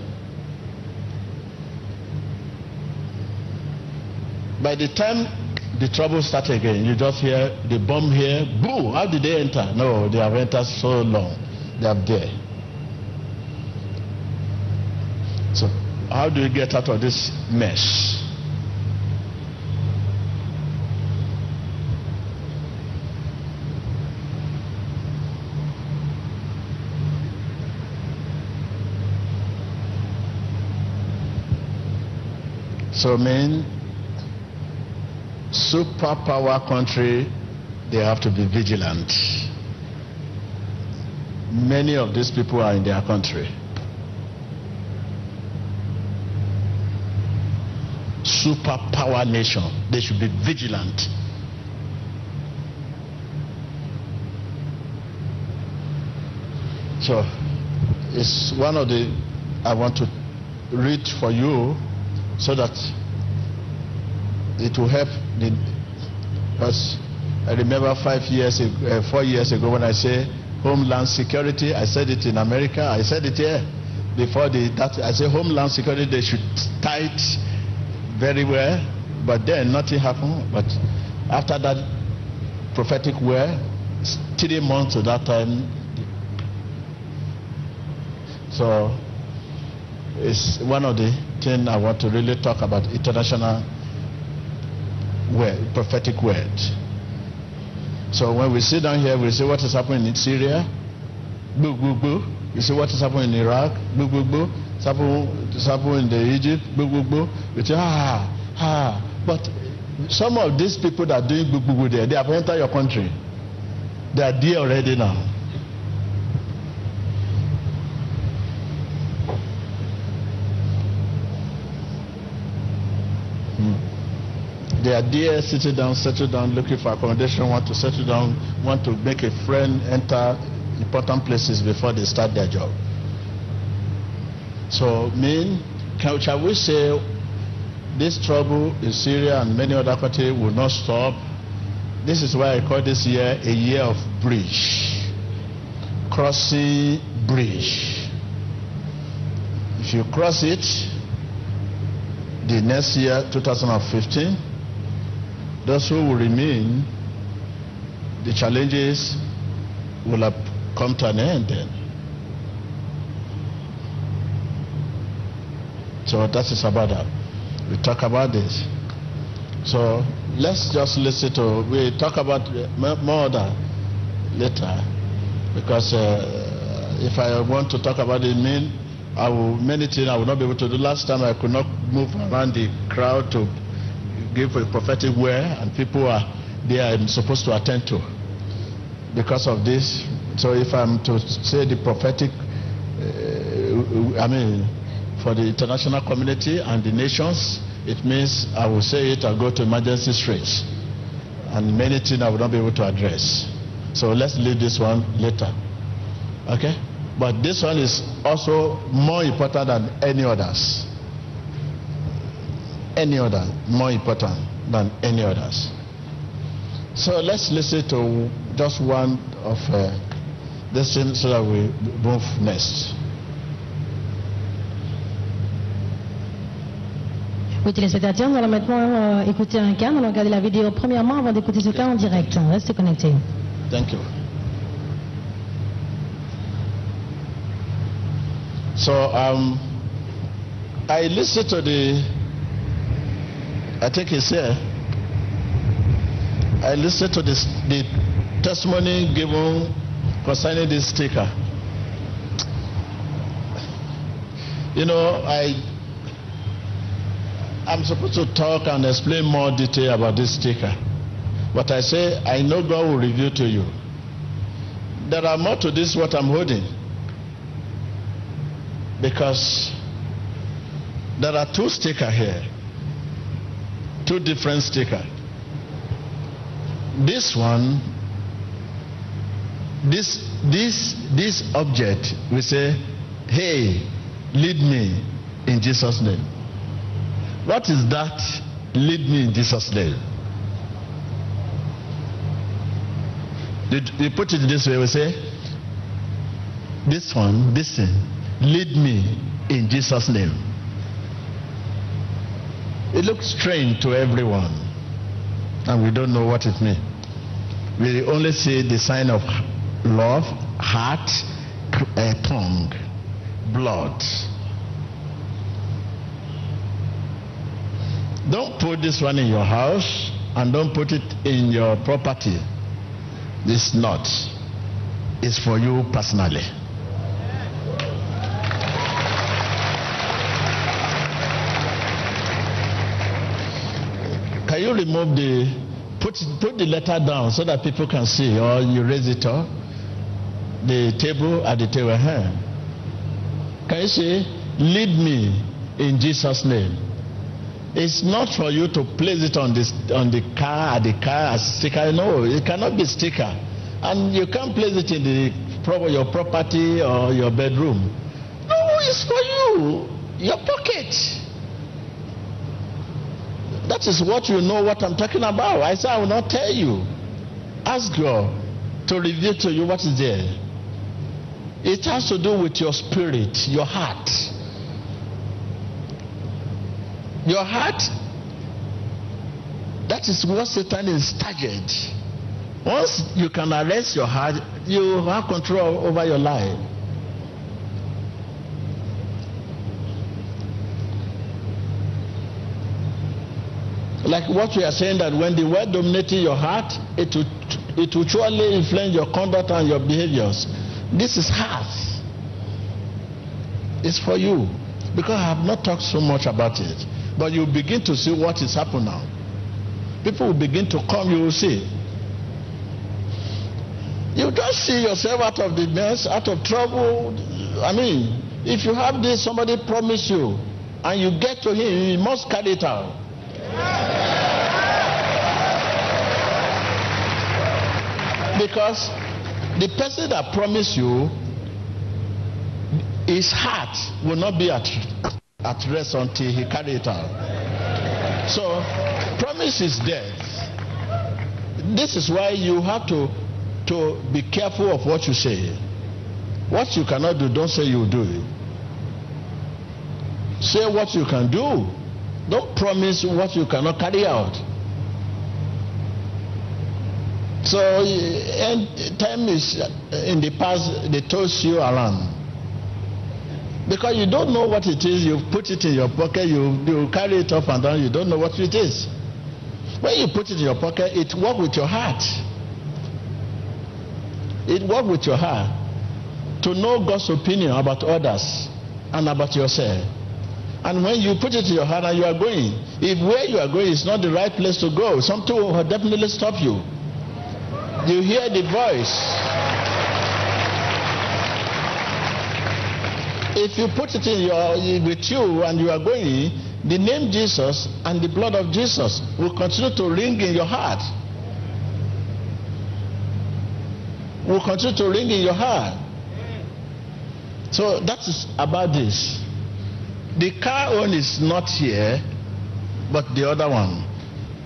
By the time the trouble starts again, you just hear the bomb here, boo, how did they enter? No, they have entered so long. They are there. So, how do you get out of this mess? So mean superpower country, they have to be vigilant. Many of these people are in their country. Superpower nation, they should be vigilant. So it's one of the I want to read for you so that it will help the because I remember five years uh, four years ago when I say homeland security, I said it in America, I said it here before the that I say homeland security they should tight very well, but then nothing happened. But after that prophetic word, three months to that time. So it's one of the things I want to really talk about international word, prophetic word. So when we sit down here, we see what is happening in Syria. Boo, boo, boo. You see what is happening in Iraq. Boo, boo, boo. It's happening, it's happening in Egypt. Boo, boo, boo. We say, ah, ah. But some of these people that are doing boo, boo, boo there, they have entered your country. They are there already now. They are there, sitting down, settle down, looking for accommodation, want to settle down, want to make a friend, enter important places before they start their job. So, mean, can, shall we say this trouble in Syria and many other countries will not stop this is why I call this year a year of bridge. Crossing bridge. If you cross it, the next year, 2015, those who will remain, the challenges will have come to an end then. So that is about that. We talk about this. So let's just listen to, we talk about more that later because uh, if I want to talk about it, mean I will, many things I will not be able to do. Last time I could not move around the crowd to give a prophetic word and people are there I'm supposed to attend to because of this. So if I'm to say the prophetic, uh, I mean, for the international community and the nations, it means I will say it, I'll go to emergency streets. And many things I will not be able to address. So let's leave this one later. Okay? But this one is also more important than any others. Any other, more important than any others. So let's listen to just one of uh, this so that we move next. Oui, téléspectateurs, nous allons maintenant euh, écouter un cas. Nous allons regarder la vidéo premièrement avant d'écouter ce cas en direct. Restez connectés. Thank you. So um, I listened to the, I think it's here. I listened to this, the testimony given concerning this sticker. You know, I I'm supposed to talk and explain more detail about this sticker. But I say, I know God will reveal to you. There are more to this what I'm holding. Because there are two stickers here. Two different stickers. This one, this this this object, we say, hey, lead me in Jesus' name. What is that? Lead me in Jesus' name. You put it this way, we say, this one, this thing, lead me in Jesus' name. It looks strange to everyone, and we don't know what it means. We only see the sign of love, heart, a tongue, blood. Don't put this one in your house and don't put it in your property. It's not. It's for you personally. Can you remove the put put the letter down so that people can see or you raise it up? The table at the table hand. Can you say, lead me in Jesus' name? It's not for you to place it on this on the car at the car as sticker. No, it cannot be sticker, and you can't place it in the your property or your bedroom. No, it's for you, your pocket. That is what you know what I'm talking about. I said I will not tell you. Ask God to reveal to you what is there. It has to do with your spirit, your heart. Your heart, that is what Satan is target. Once you can arrest your heart, you have control over your life. Like what we are saying that when the word dominating your heart, it will, it will surely influence your conduct and your behaviors. This is heart. It's for you. Because I have not talked so much about it. But you begin to see what is happening now. People will begin to come, you will see. You just see yourself out of the mess, out of trouble. I mean, if you have this, somebody promise you, and you get to him, you must carry it out. Because the person that promised you, his heart will not be at, at rest until he carry it out. So, promise is death. This is why you have to to be careful of what you say. What you cannot do, don't say you do it. Say what you can do. Don't promise what you cannot carry out. So, eh, and time is eh, in the past, they toss you around. Because you don't know what it is, you put it in your pocket, you, you carry it up and down, you don't know what it is. When you put it in your pocket, it works with your heart. It works with your heart to know God's opinion about others and about yourself. And when you put it in your heart and you are going, if where you are going is not the right place to go, something will definitely stop you. You hear the voice. If you put it in your with you and you are going, the name Jesus and the blood of Jesus will continue to ring in your heart. will continue to ring in your heart. So that is about this. The car one is not here, but the other one.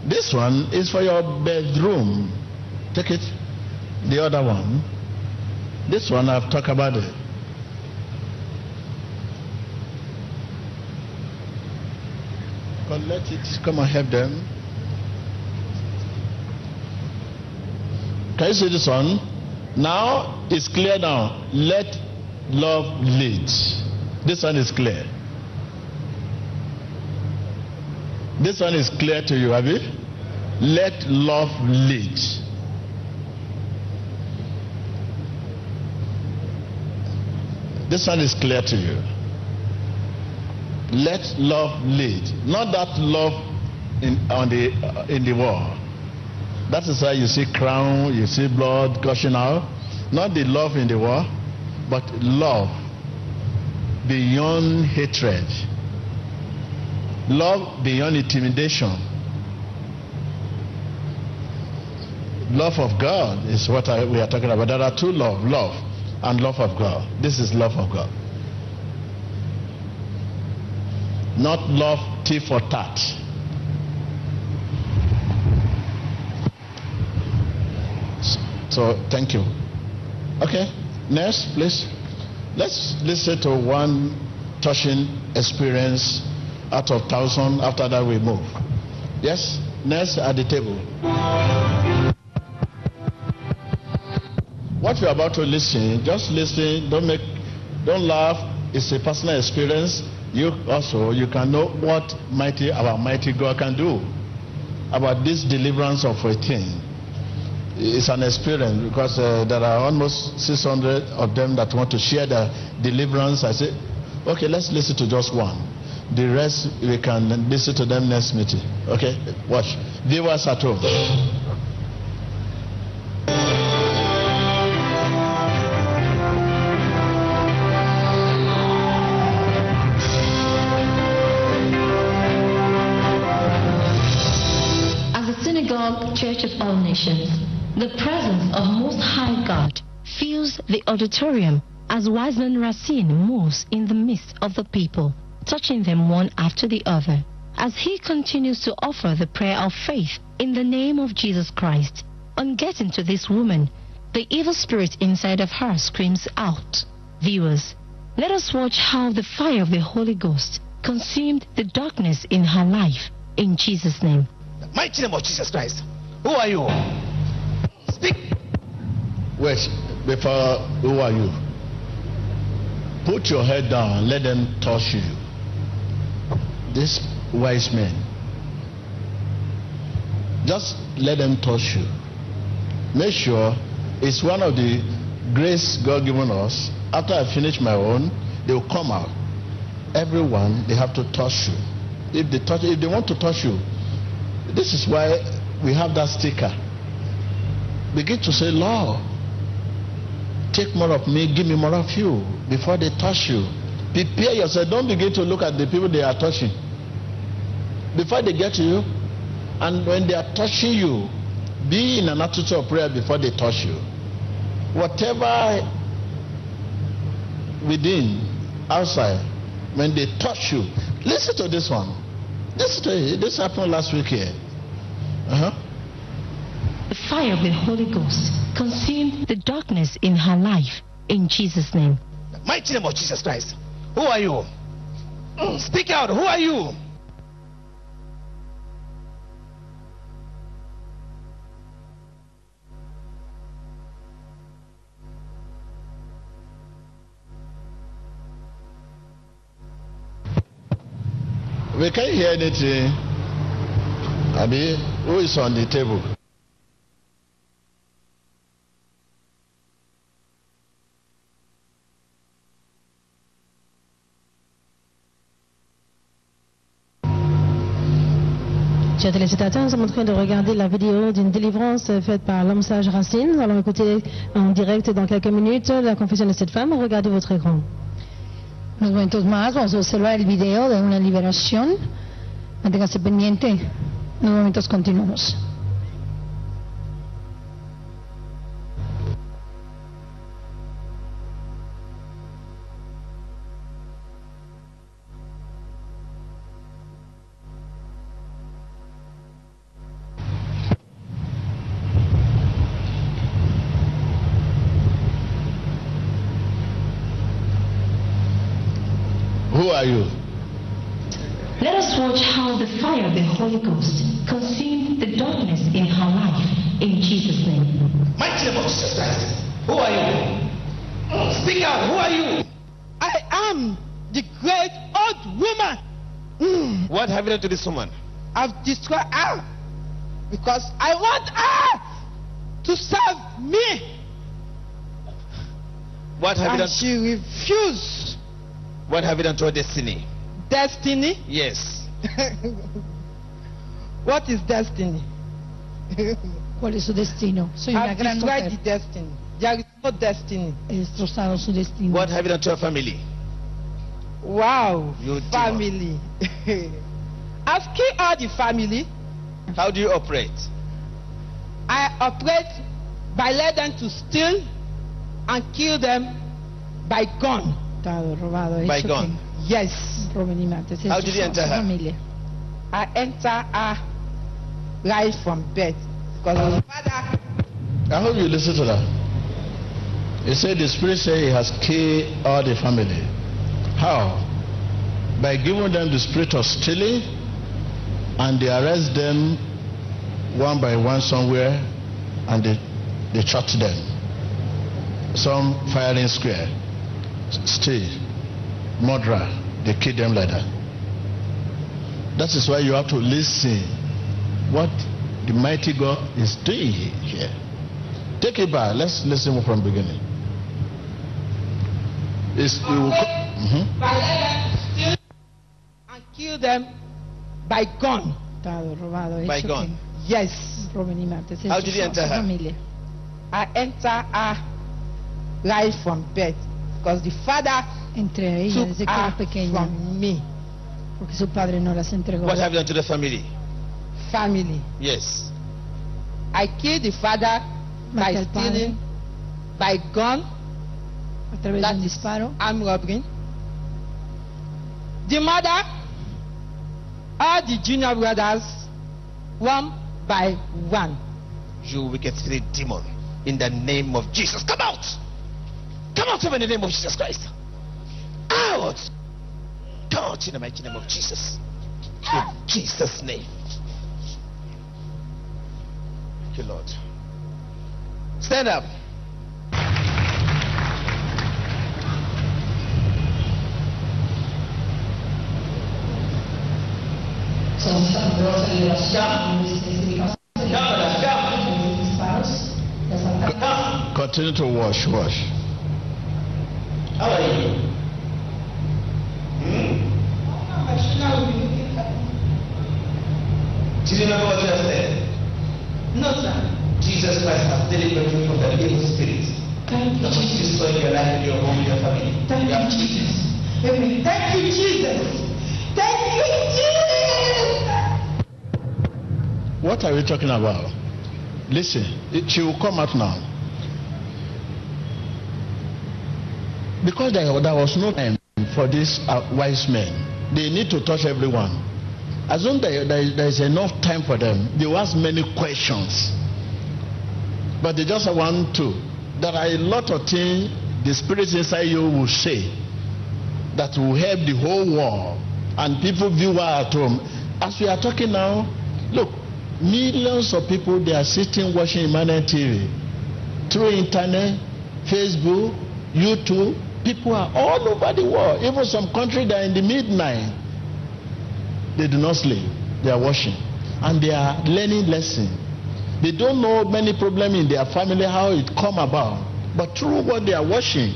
This one is for your bedroom. Take it. The other one. This one I've talked about it. Collect it. Come and help them. Can you see this one? Now it's clear now. Let love lead. This one is clear. This one is clear to you, have you? Let love lead. This one is clear to you. Let love lead. Not that love in, on the, uh, in the wall. That is why you see crown, you see blood gushing out. Not the love in the world, but love beyond hatred. Love beyond intimidation. Love of God is what I, we are talking about. There are two love, love and love of God. This is love of God. Not love tit for tat. So thank you. Okay, next, please. Let's listen to one touching experience out of thousand. After that, we move. Yes, next at the table. What you're about to listen, just listen. Don't make, don't laugh. It's a personal experience. You also you can know what mighty our mighty God can do about this deliverance of a thing it's an experience because uh, there are almost 600 of them that want to share the deliverance. I say, okay, let's listen to just one. The rest we can listen to them next meeting. Okay, watch. Viewers at home. Nations, the presence of Most High God fills the auditorium as Wiseman Racine moves in the midst of the people, touching them one after the other. As he continues to offer the prayer of faith in the name of Jesus Christ, on getting to this woman, the evil spirit inside of her screams out. Viewers, let us watch how the fire of the Holy Ghost consumed the darkness in her life in Jesus' name. Mighty name of Jesus Christ. Who are you? Speak. Wait, before, who are you? Put your head down, let them touch you. This wise man. just let them touch you. Make sure it's one of the grace God given us. After I finish my own, they will come out. Everyone, they have to touch you. If they touch, if they want to touch you, this is why we have that sticker. Begin to say, Lord, take more of me, give me more of you before they touch you. Prepare yourself. Don't begin to look at the people they are touching. Before they get to you, and when they are touching you, be in an attitude of prayer before they touch you. Whatever within, outside, when they touch you, listen to this one. This, this happened last week here. Uh-huh. The fire of the Holy Ghost consumed the darkness in her life in Jesus' name. Mighty name of Jesus Christ. Who are you? Speak out. Who are you? We can't hear anything. Abi, who is on the table? Chers téléspectateurs, nous sommes en train de regarder la vidéo d'une délivrance faite par l'homme sage Racine. Nous allons écouter en direct dans quelques minutes la confession de cette femme. Regardez votre écran. Unos momentos más vamos a observar el video de una liberación. Manténgase pendiente. En unos momentos continuamos. You? Of the Holy Ghost consume the darkness in her life in Jesus' name. Mighty name of Jesus Christ. Who are you? Speak out. Who are you? I am the great old woman. Mm, What have you done to this woman? I've destroyed her because I want her to serve me. What have you And done? she refused What have you done to her destiny? destiny. Yes. what is destiny? ¿Cuál es su destino? Soy una I've gran destroyed mujer. the destiny. There is no destiny. He destrozado su destino. What have you done to your family? Wow. You demon. family. I've killed all the family. How do you operate? I operate by let them to steal and kill them by gun. Robado, hecho By que gun. Yes. roben y How did you destrozó enter su her? I enter her right from birth. Because the father I hope you listen to that. He said the spirit said he has killed all the family. How? By giving them the spirit of stealing and they arrest them one by one somewhere and they, they shot them. Some firing square, steal, murderer, they kill them like that. That is why you have to listen what the mighty God is doing here. Take it back. Let's listen from beginning. It's, it will co- Mhm. by them and kill them by gun. By gun. Yes. roben y maten. Se How did you enter her? I enter her life from birth. Because the father Entre ella took desde que era her pequeña. from me. Porque su padre no las entregó. What have you done to the family? Family. Yes. I killed the father by Mata al padre. stealing by gun, a través de that un disparo. armed robbery. The mother, all the junior brothers, one by one. You wicked spirit demon. In the name of Jesus. Come out! Come out in the name of Jesus Christ. Out! Come out in the mighty name of Jesus. In Jesus' name. Thank you, Lord. Stand up. Son sacros de liberación, especificación de disparos, de asaltar. Continue to wash, wash. How are you? What are we talking about? Listen, it- she will come out now. Because there, there was no time for these uh, wise men. They need to touch everyone. As soon as there, there, there is enough time for them, they will ask many questions. But they just want to. There are a lot of things the spirit inside you will say that will help the whole world and people viewer at home. As we are talking now, look, millions of people they are sitting watching Emmanuel TV through internet, Facebook, YouTube. People are all over the world. Even some countries that are in the midnight. They do not sleep. They are watching. And they are learning lessons. They don't know many problems in their family, how it come about. But through what they are watching,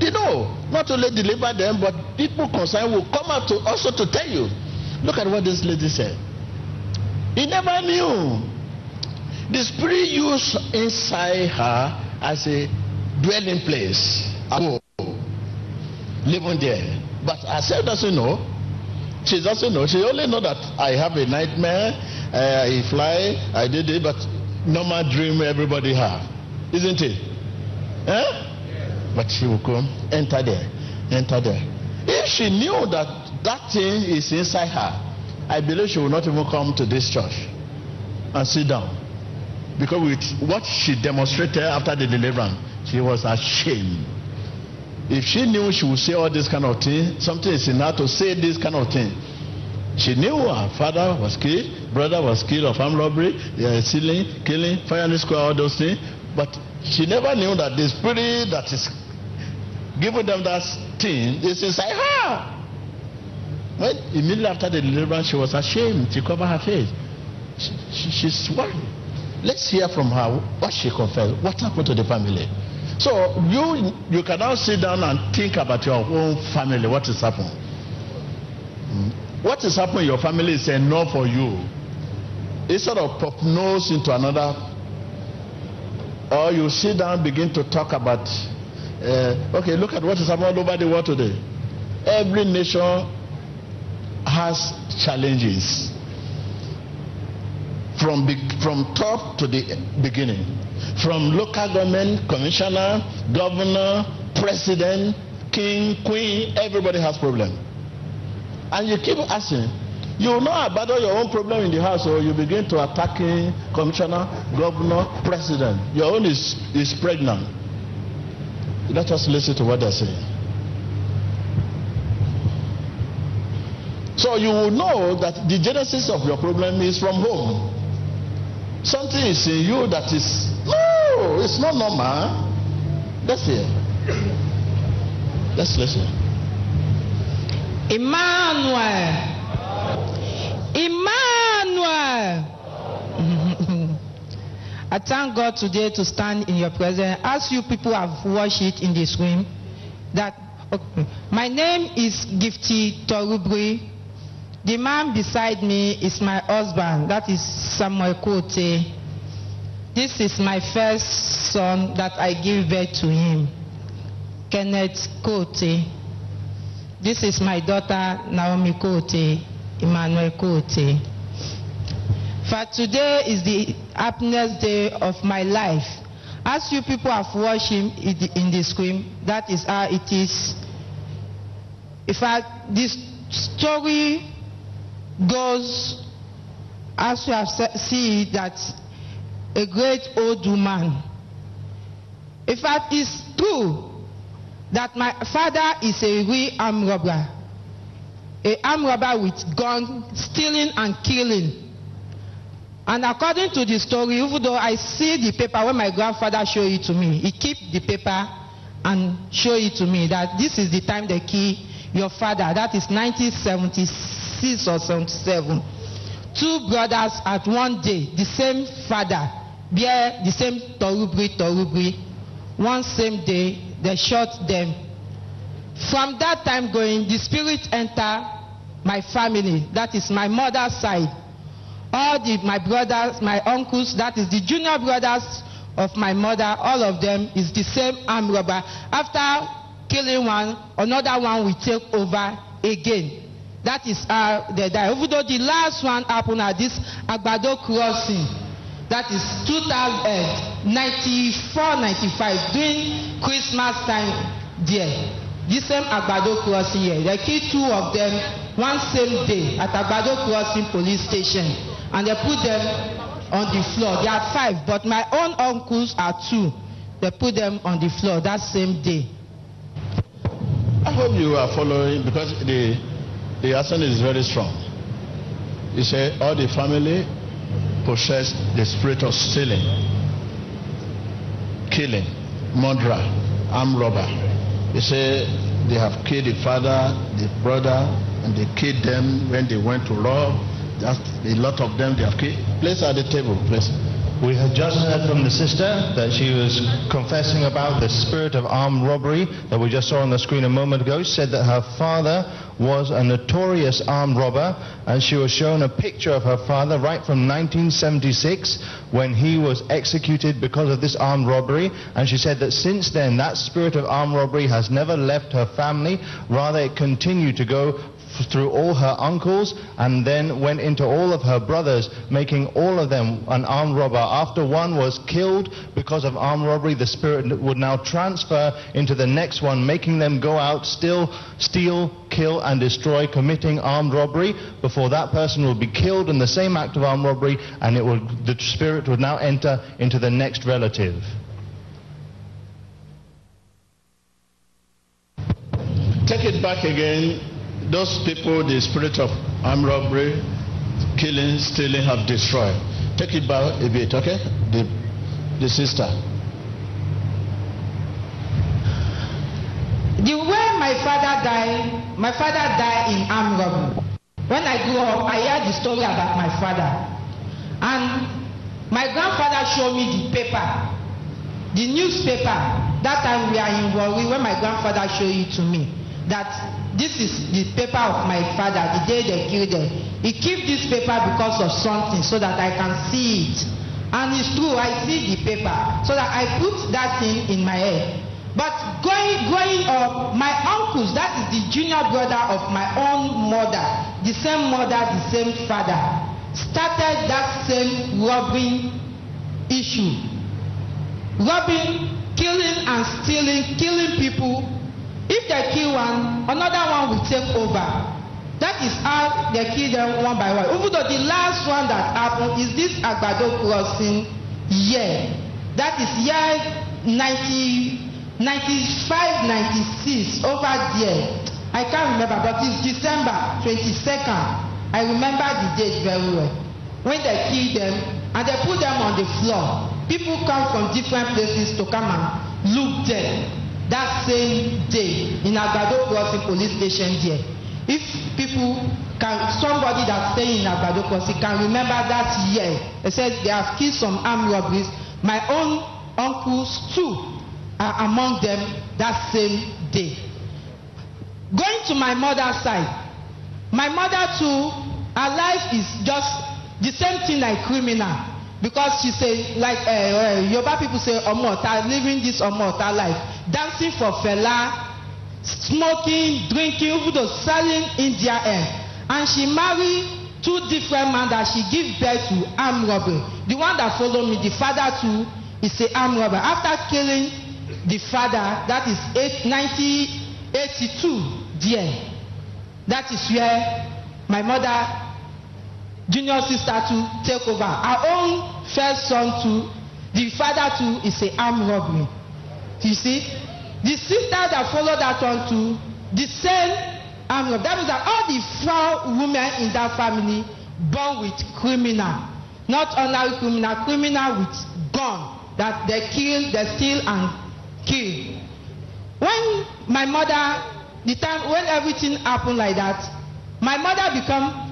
they know not only deliver them, but people concerned will come out to also to tell you. Look at what this lady said. He never knew. The spirit used inside her as a dwelling place. Living there. But herself doesn't know. She doesn't know. She only know that I have a nightmare, uh, I fly, I did it, but normal dream everybody have. Isn't it? Eh? But she will come, enter there, enter there. If she knew that that thing is inside her, I believe she will not even come to this church and sit down. Because with what she demonstrated after the deliverance, she was ashamed. If she knew she would say all this kind of thing, something is in her to say this kind of thing. She knew her father was killed, brother was killed of armed robbery, yeah, stealing, killing, fire in the square, all those things. But she never knew that the spirit that is giving them that thing is inside her. When immediately after the deliverance, she was ashamed. She covered her face. She, she, she's worried. Let's hear from her what she confessed. What happened to the family? So you you can now sit down and think about your own family. What is happening? Mm. What is happening in your family is enough for you. Instead of pop nose into another, or you sit down begin to talk about. Uh, okay, look at what is happening all over the world today. Every nation has challenges from big, from top to the beginning. From local government commissioner governor president king queen everybody has problem. And you keep asking you will not abandon your own problem in the house or you begin to attacking commissioner governor president. Your own is is pregnant. Let us listen to what they're saying so you will know that the genesis of your problem is from home something is in you that is no it's not normal let's hear let's listen Emmanuel. Emmanuel. I thank God today to stand in your presence. As you people have watched it in this room, that okay. my name is Gifty Torubri. The man beside me is my husband. That is Samuel Kote. This is my first son that I give birth to him, Kenneth Kote. This is my daughter Naomi Kote, Emmanuel Kote. For today is the happiness day of my life. As you people have watched him in the, screen, that is how it is. In fact, this story goes as you have se- see that a great old woman. In fact, it's true that my father is a real armed robber. A armed robber with gun, stealing and killing. And according to the story, even though I see the paper when my grandfather showed it to me, he keep the paper and show it to me that this is the time they kill your father. That is 1976 or 77. Two brothers at one day, the same father, bear the same torubri torubri. One same day, they shot them. From that time going, the spirit enter my family. That is my mother's side all the my brothers my uncles that is the junior brothers of my mother all of them is the same armed robber after killing one another one will take over again that is how they die even though the last one happen at this agbado crossing. That is two thousand ninety-four ninety-five during christmas time there. This same agbado crossing here. They kill two of them one same day at agbado crossing police station. And they put them on the floor. There are five but my own uncles are two. They put them on the floor that same day. I hope you are following because the the accent is very strong. He said all the family possess the spirit of stealing, killing, murderer, armed robber. He said they have killed the father, the brother, and they killed them when they went to rob. Just a lot of them they have killed. Place at the table, please. We have just heard from the sister that she was confessing about the spirit of armed robbery that we just saw on the screen a moment ago. She said that her father was a notorious armed robber, and she was shown a picture of her father right from 1976 when he was executed because of this armed robbery. And she said that since then, that spirit of armed robbery has never left her family, rather, it continued to go through all her uncles and then went into all of her brothers, making all of them an armed robber. After one was killed because of armed robbery, the spirit would now transfer into the next one, making them go out, still steal, kill, and destroy, committing armed robbery before that person would be killed in the same act of armed robbery, and it would, the spirit would now enter into the next relative. Take it back again. Those people, the spirit of armed robbery, killing, stealing, have destroyed. Take it back a bit, okay? The, the sister. The way my father died, my father died in armed robbery. When I grew up, I heard the story about my father. And my grandfather showed me the paper, the newspaper. That time we are in Warri when my grandfather showed it to me. That this is the paper of my father, the day they killed them. He keep this paper because of something so that I can see it. And it's true, I see the paper. So that I put that thing in my head. But going, growing up, my uncles, that is the junior brother of my own mother, the same mother, the same father, started that same robbing issue. Robbing, killing and stealing, killing people. If they kill one, another one will take over. That is how they kill them one by one. Even though the last one that happened is this Agbado crossing year. That is year 90. 95 96 over there i can't remember but it's december 22nd i remember the date very well when they kill them and they put them on the floor people come from different places to come and look them that same day in agbado crossing police station there. If people can somebody that stay in agbado crossing can remember that year. They said they have killed some armed robberies. My own uncles too are among them that same day. Going to my mother's side, my mother too, her life is just the same thing like criminal because she say like uh, uh, Yoruba people say omota living this omota life dancing for fela smoking drinking even though selling india air and she marry two different men that she give birth to armed robbery the one that follow me the father too is a armed robber. After killing the father, that is eight, 1982 there. That is where my mother, junior sister to take over. Our own first son too, the father too is a armed robbery. You see? The sister that followed that one too, the same armed robbery. That means that all the four women in that family born with criminal. Not ordinary criminal, criminal with gun that they kill, they steal and kill. When my mother, the time when everything happened like that, my mother become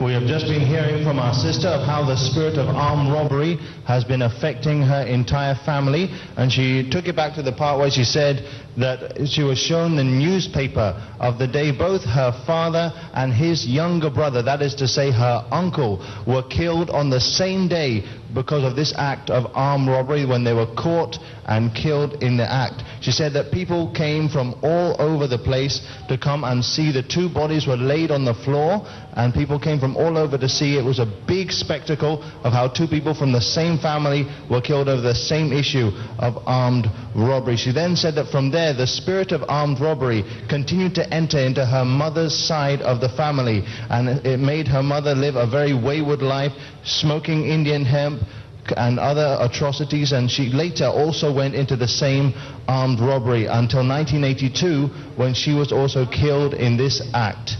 We have just been hearing from our sister of how the spirit of armed robbery has been affecting her entire family. And she took it back to the part where she said that she was shown the newspaper of the day both her father and his younger brother, that is to say her uncle, were killed on the same day because of this act of armed robbery when they were caught and killed in the act. She said that people came from all over the place to come and see the two bodies were laid on the floor and people came from all over to see. It was a big spectacle of how two people from the same family were killed over the same issue of armed robbery. She then said that from there the spirit of armed robbery continued to enter into her mother's side of the family and it made her mother live a very wayward life, smoking Indian hemp, and other atrocities and she later also went into the same armed robbery until 1982 when she was also killed in this act.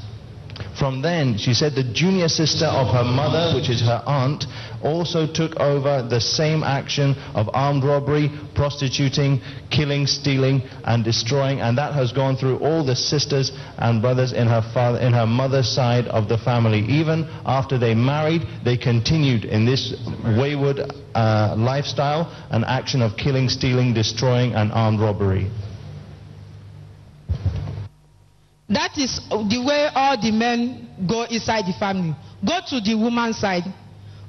From then, she said the junior sister of her mother, which is her aunt, also took over the same action of armed robbery, prostituting, killing, stealing, and destroying, and that has gone through all the sisters and brothers in her father, in her mother's side of the family. Even after they married, they continued in this wayward uh, lifestyle and action of killing, stealing, destroying, and armed robbery. That is the way all the men go inside the family. Go to the woman's side.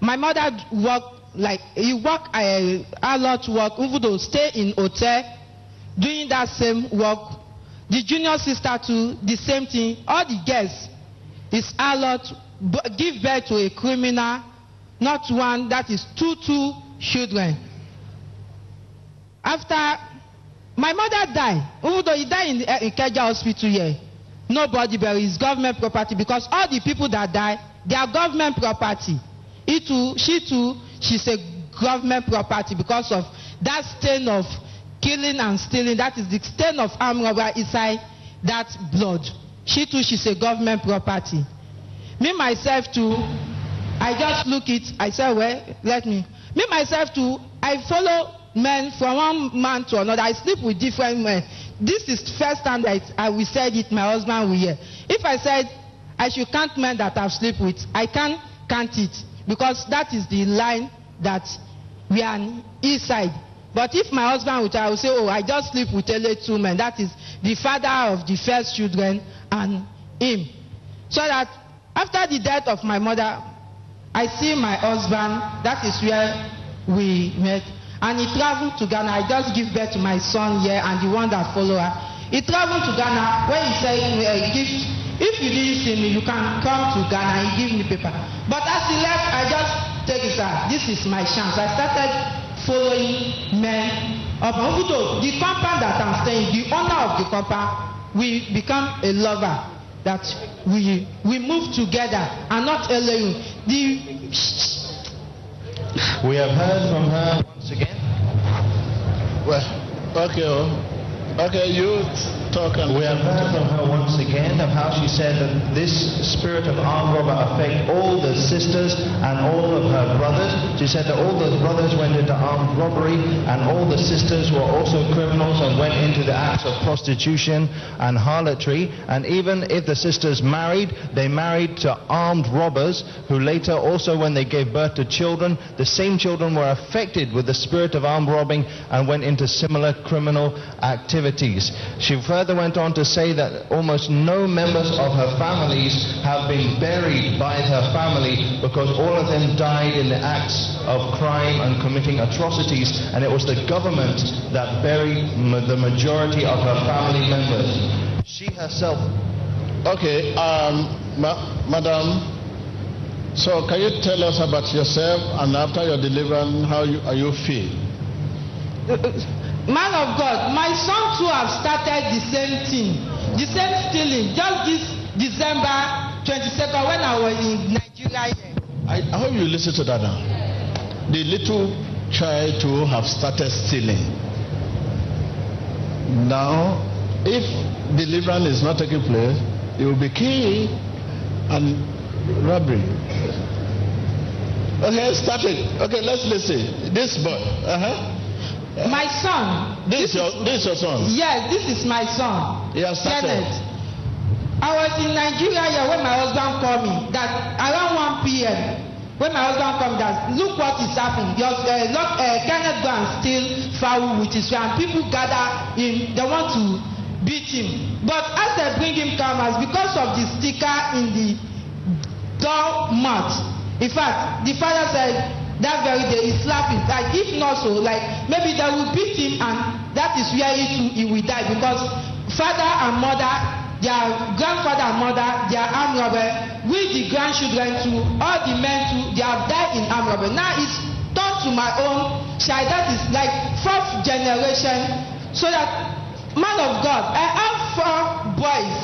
My mother work like he work a, a lot work even though stay in hotel doing that same work. The junior sister too the same thing. All the girls is a lot give birth to a criminal, not one that is two two children. After my mother died, even though he died in uh, Ikeja hospital here nobody bury his government property because all the people that die they are government property he too she too she's a government property because of that stain of killing and stealing. That is the stain of armed robbery inside that blood. She too she's a government property. Me myself too i just look it. I say well let me. Me myself too i follow men from one man to another. I sleep with different men. This is first time that i will said it my husband will hear. If i said i should count men that i've slept with i can't count it because that is the line that we are inside but if my husband will tell i will say oh i just sleep with only two men that is the father of the first children and him. So that after the death of my mother i see my husband. That is where we met. And he travel to ghana. I just give birth to my son here and the one that follow her. He travel to ghana. When he say uh, give if you didn't see me you can come to ghana he give me paper but as he left i just take it as this is my chance i started following men even though the compound that i'm staying the owner of the compound we become a lover that we we move together and not alone the We have heard from her once again. Well, okay, oh. okay, you talk and We have heard from her once again of how she said that this spirit of armed robber affect all the sisters and all of her brothers. She said that all the brothers went into armed robbery and all the sisters were also criminals and went into the acts of prostitution and harlotry. And even if the sisters married, they married to armed robbers who later also when they gave birth to children, the same children were affected with the spirit of armed robbing and went into similar criminal activities. She further went on to say that almost no members of her families have been buried by her family because all of them died in the acts of crime and committing atrocities and it was the government that buried the majority of her family members. She herself Okay, um, ma- madam, So, can you tell us about yourself and after your deliverance, how you, how you feel? Man of God, my son too have started the same thing, the same stealing. Just this December 22nd when I was in Nigeria. Here. I, hope you listen to that now. The little child too have started stealing. Now, if deliverance is not taking place, it will be key and robbery. Okay, start it. Okay, let's listen. This boy. Uh-huh. My son. This, is your this is your son. Yes, this is my son. He has started. Kenneth. I was in Nigeria here when my husband called me that around 1 p.m. when my husband called me that look what is happening just uh, look, uh, Kenneth go and steal fowl with his friend people gather in they want to beat him but as they bring him cameras because of the sticker in the door mat in fact the father said that very day he slap him like if not so like maybe they will beat him and that is where he too he will die because father and mother their grandfather and mother they are armed robber we the grandchildren too all the men too they have died in armed robber now it's turn to my own child that is like fourth generation. So that man of god i have four boys.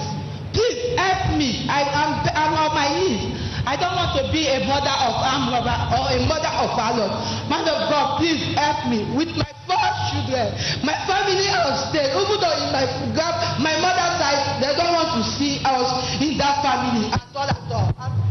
Please help me. I am i'm on my knees i don't want to be a mother of armed robber or a mother of harlot man of god please help me with my four children my family state even though in my grand my mother side they don't want to see us in that family at all at all.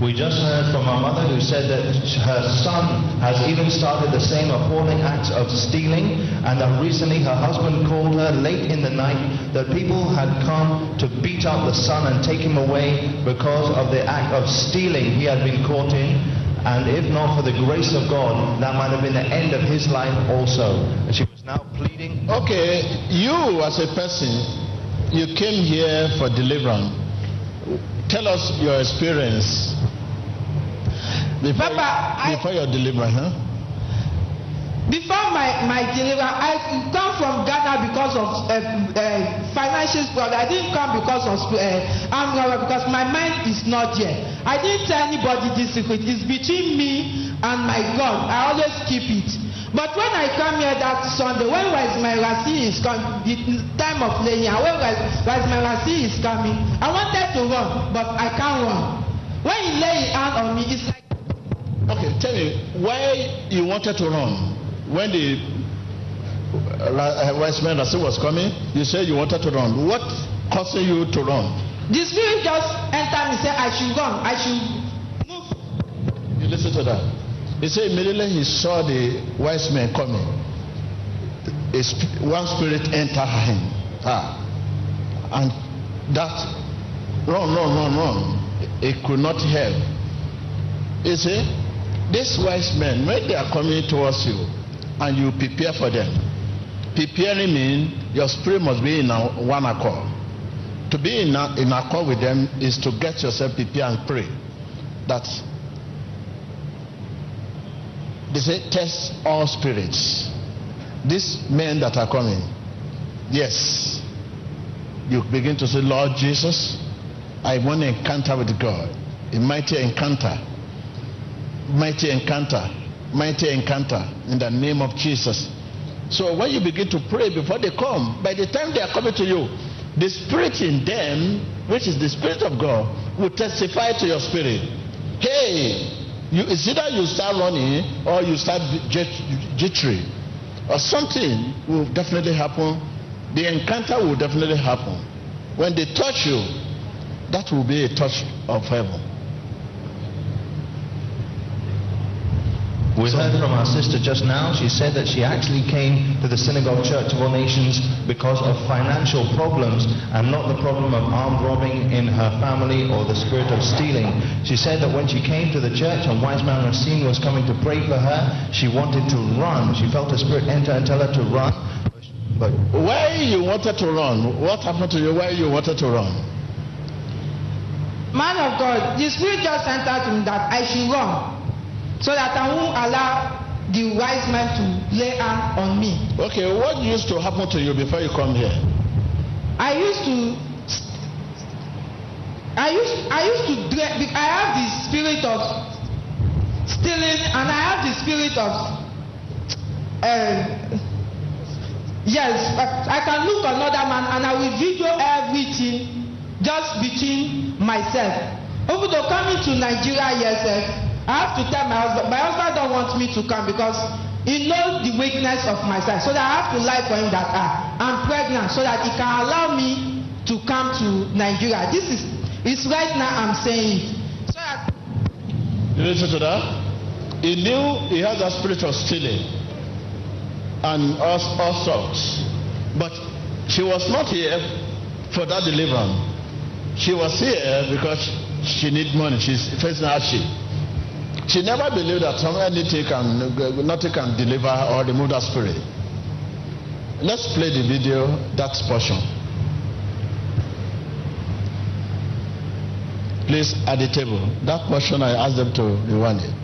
We just heard from our mother who said that her son has even started the same appalling acts of stealing and that recently her husband called her late in the night that people had come to beat up the son and take him away because of the act of stealing he had been caught in and if not for the grace of God that might have been the end of his life also. And she was now pleading Okay, you as a person, you came here for deliverance. Tell us your experience. Before, Papa, I- before your deliverance. Huh? before my my deliverance i come from ghana because of uh, uh, financial problem i didn't come because of uh, armed robbery because my mind is not there i didn't tell anybody this secret. It's between me and my god. I always keep it but when i come here that sunday when my rasi is coming the time of laying when my rasi is coming i wanted to run but i can't run when he lay his hand on me it's like Okay, tell me why you wanted to run when the uh, Rasul was coming. You said you wanted to run. What caused you to run? the spirit just enter me say i should run i should move You listen to that. He said immediately he saw the wise man coming. One spirit entered him. Ah. And that run, run, run, run. It could not help. You see, these wise men, when they are coming towards you and you prepare for them, preparing means your spirit must be in one accord. To be in, a, in accord with them is to get yourself prepared and pray. That they say, test all spirits. These men that are coming, yes, you begin to say, Lord Jesus, I want an encounter with God, a mighty encounter, mighty encounter, mighty encounter in the name of Jesus. So when you begin to pray before they come, by the time they are coming to you, the spirit in them, which is the spirit of God, will testify to your spirit. Hey, you, it's either you start running or you start jit- jittery, or something will definitely happen. The encounter will definitely happen. When they touch you, that will be a touch of heaven. We heard from our sister just now. She said that she actually came to the Synagogue Church of All Nations because of financial problems and not the problem of armed robbing in her family or the spirit of stealing. She said that when she came to the church and Wise Man Racine was coming to pray for her, she wanted to run. She felt a spirit enter and tell her to run. But Why you wanted to run? What happened to you? Why you wanted to run? man of God, the spirit just entered to me that I should run so that I won't allow the wise man to lay hand on me. Okay, what used to happen to you before you come here? I used to I used I used to dress. I have the spirit of stealing, and I have the spirit of. Uh, yes, I, I can look another man and I will video everything just between myself. Even though coming to Nigeria, yes, eh, I have to tell my husband. My husband don't want me to come because he knows the weakness of my side. So that I have to lie for him that ah, I'm pregnant, so that he can allow me to come to Nigeria. This is it's right now I'm saying it. So that You listen to that? He knew he had that spirit of stealing and all, all sorts. But she was not here for that deliverance. She was here because she need money. She's facing hardship. She never believed that anything can, nothing can deliver or remove that spirit. Let's play the video, that portion. Please, at the table. That portion, I asked them to rewind it.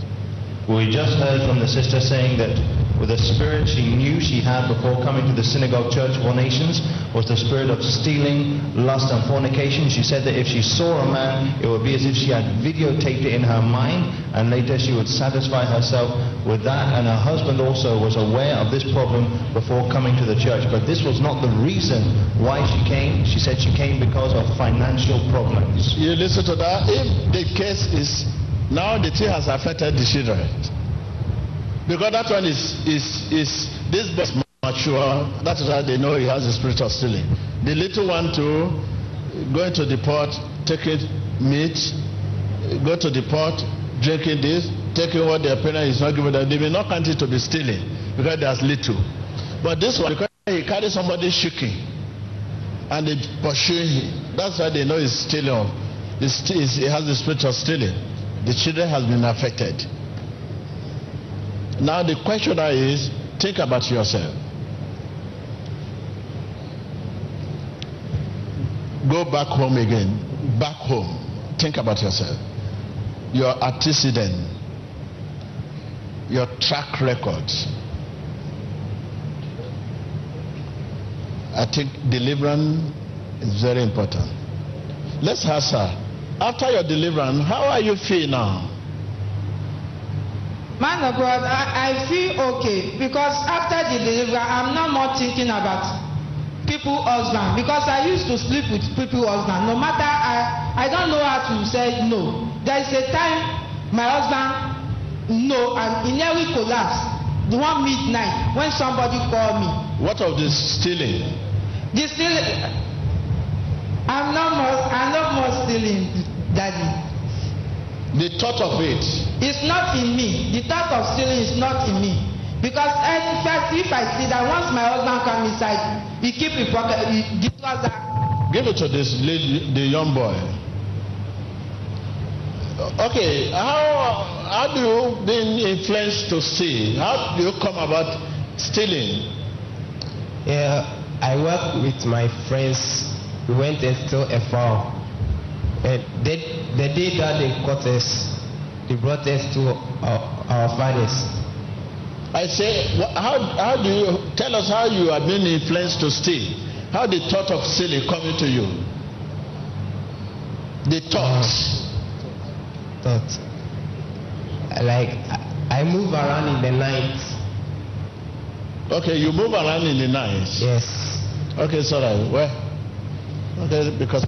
We just heard from the sister saying that with the spirit she knew she had before coming to the synagogue church of all nations was the spirit of stealing, lust, and fornication. She said that if she saw a man, it would be as if she had videotaped it in her mind, and later she would satisfy herself with that. And her husband also was aware of this problem before coming to the church. But this was not the reason why she came. She said she came because of financial problems. You listen to that? If the case is now the thing has affected the children. Because that one is is is this boy is mature. That is how they know he has the spirit of stealing. The little one too, going to the pot, taking meat, go to the pot, drinking this, taking what their parent is not giving them. They may not count it to be stealing because there's little. But this one, because he carry somebody shaking and they pursue him, that's why they know he's stealing. He has the spirit of stealing. The children has been affected. Now the question is, think about yourself. Go back home again. Back home. Think about yourself. Your antecedent. Your track record. I think deliverance is very important. Let's ask her. After your deliverance, how are you feeling now? Man of God, I, I feel okay because after the deliverance, I'm not more thinking about people husband because I used to sleep with people husband. No matter I, I don't know how to say no. There is a time my husband no and he nearly collapsed. The one midnight when somebody called me. What of this stealing? The stealing. I'm not more. I'm not more stealing, daddy. The thought of it. It's not in me. The thought of stealing is not in me. Because eh, in fact, if I see that once my husband come inside, he keep his pocket, he, the trouser. Give it to this lady, the young boy. Okay, how how do you been influenced to steal? How do you come about stealing? Yeah, I work with my friends. We went and stole a fowl. And the, the day that they caught us, they brought us to our, our fathers. I say, how, how do you tell us how you have been influenced to steal? How the thought of stealing coming to you? The thought. Uh, thought. Like, I, move around in the night. Okay, you move around in the night. Yes. Okay, sorry. Well, okay, because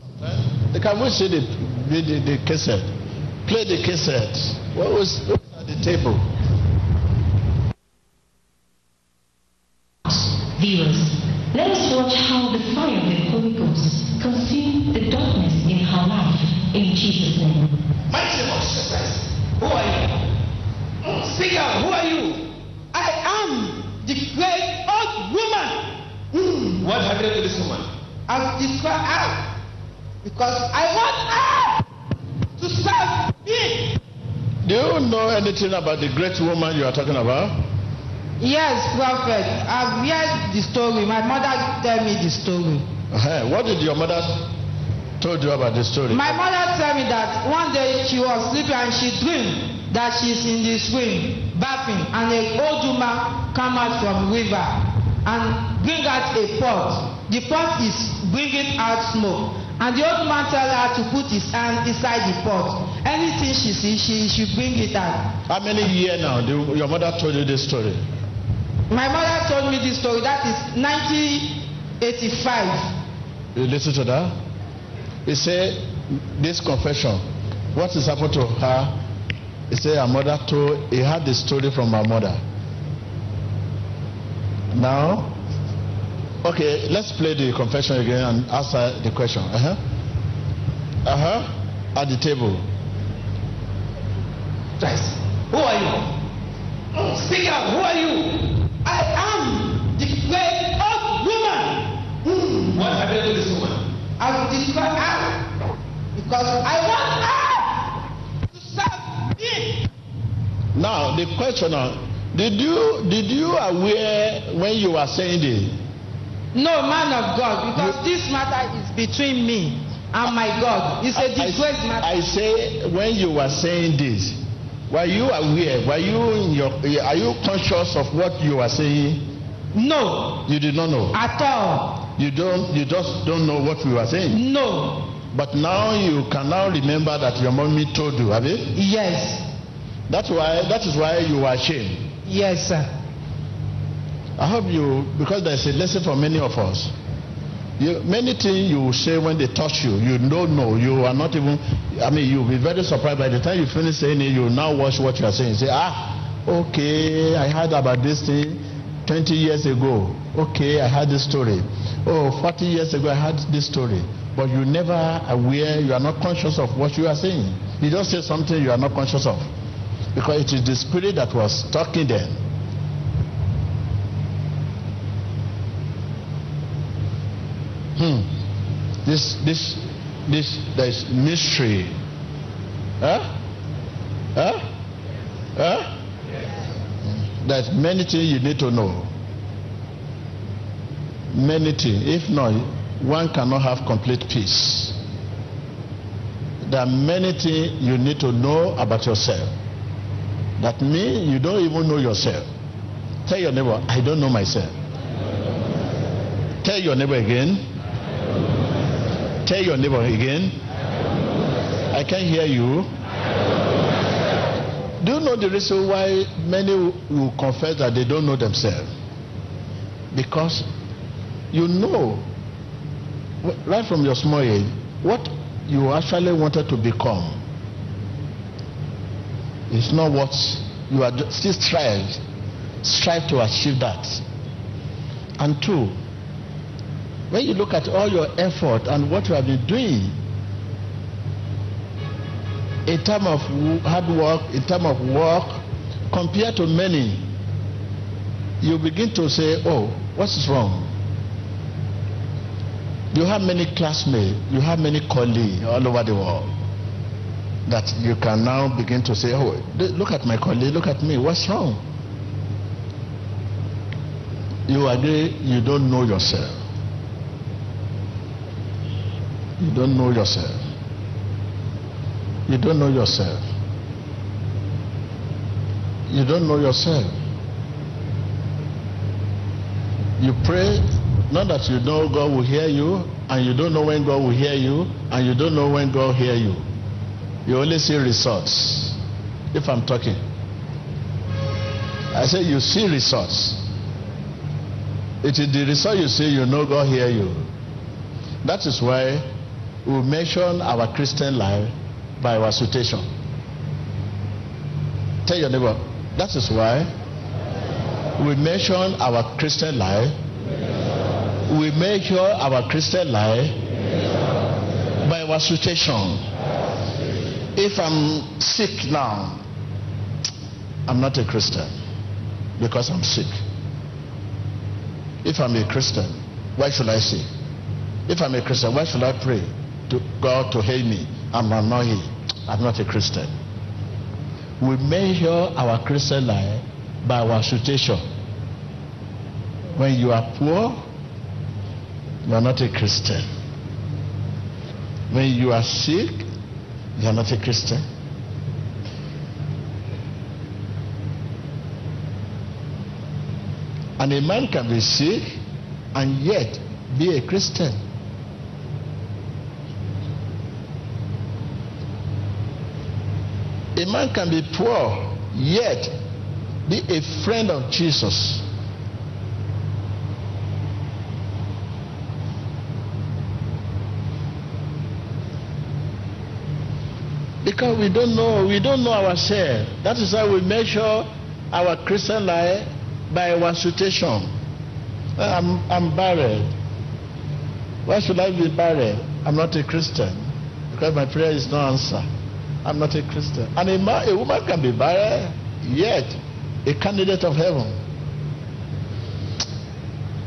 uh, can we see the the, the cassette? Play the cassette. What was, what was at the table? Viewers, let us watch how the fire of the Holy Ghost consumed the darkness in her life in Jesus' name. Mighty name of Jesus Who are you? Mm, Speak out. Who are you? I am the great old woman. Mm. What happened to this woman? I've described her because I want her to serve me. Do you know anything about the great woman you are talking about? Yes, prophet. I've heard the story. My mother tell me the story. Uh-huh. What did your mother told you about the story? My mother tell me that one day she was sleeping and she dreamed that she's in the swing bathing and a old woman come out from river and bring out a pot. The pot is bringing out smoke And the old man tell her to put his hand inside the pot. Anything she see, she should bring it out. How many years now your mother told you this story? My mother told me this story. That is 1985. You listen to that? He said, this confession, what has happened to her? He said her mother told, he had the story from her mother. Now, okay, let's play the confession again and answer the question. Uh huh. Uh huh. At the table. Christ, who are you? Speak out, who are you? I am the great old woman. Hmm. What done to this woman? I will destroy her because I want her to serve me. Now the question now, did you did you aware when you were saying this? No, man of God, because this matter is between me and my God. It's a disgrace matter. I say when you were saying this, were you aware? Were you in your? Are you conscious of what you were saying? No, You did not know. at all. You don't. You just don't know what we were saying. No. But now you can now remember that your mommy told you, have you? Yes. That's why. That is why you are ashamed. Yes, sir. I hope you, because there's a lesson for many of us. You, many things you say when they touch you, you don't know. You are not even. I mean, you'll be very surprised by the time you finish saying it. You now watch what you are saying. Say, ah, okay, I heard about this thing 20 years ago. Okay, I heard this story. Oh, 40 years ago, I heard this story. But you never aware. You are not conscious of what you are saying. You just say something you are not conscious of, because it is the spirit that was talking then. Hmm. This, this, this, there's mystery. Huh? Huh? Huh? There's many things you need to know. Many things. If not, one cannot have complete peace. There are many things you need to know about yourself. That means you don't even know yourself. Tell your neighbor, I don't know myself. Tell your neighbor again. Tell your neighbor again. I can't hear you. Do you know the reason why many will confess that they don't know themselves? Because you know, right from your small age, what you actually wanted to become is not what you are still strive, strive to achieve that. And two, when you look at all your effort and what you have been doing in terms of hard work, in terms of work, compared to many, you begin to say, oh, what is wrong? You have many classmates, you have many colleagues all over the world that you can now begin to say, oh, look at my colleague, look at me, what's wrong? You agree you don't know yourself. You don't know yourself. You don't know yourself. You don't know yourself. You pray, not that you know God will hear you, and you don't know when God will hear you, and you don't know when God will hear you. You only see results. If I'm talking, I say you see results. It is the result you see, you know God hear you. That is why we mention our Christian life by our situation. Tell your neighbor, that is why we mention our Christian life. We measure our Christian life by our situation. If I'm sick now, I'm not a Christian because I'm sick. If I'm a Christian, why should I say? If I'm a Christian, why should I pray to God to hate me? I'm not. I'm not a Christian. We measure our Christian life by our situation. When you are poor, you are not a Christian. When you are sick, you are not a Christian. And a man can be sick and yet be a Christian. A man can be poor, yet be a friend of Jesus. Because we don't know, we don't know ourselves. That is why we measure our Christian life by our situation. I'm, I'm. Why should I be barren? I'm not a Christian. Because my prayer is no answer. I'm not a Christian. And a, man, a woman can be barren, yet a candidate of heaven.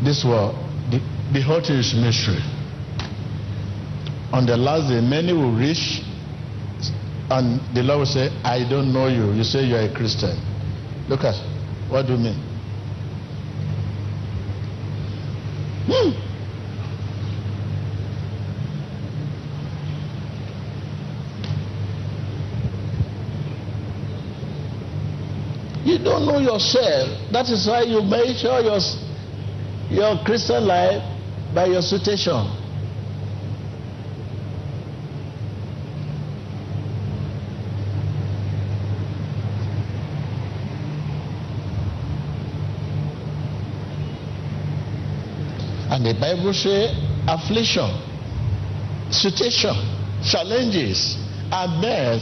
This world, the, the whole thing is mystery. On the last day, many will reach, and the Lord will say, I don't know you. You say you are a Christian. Look at, what do you mean? Hmm. You don't know yourself. That is why you measure your, your Christian life by your situation. And the Bible says affliction, situation, challenges are met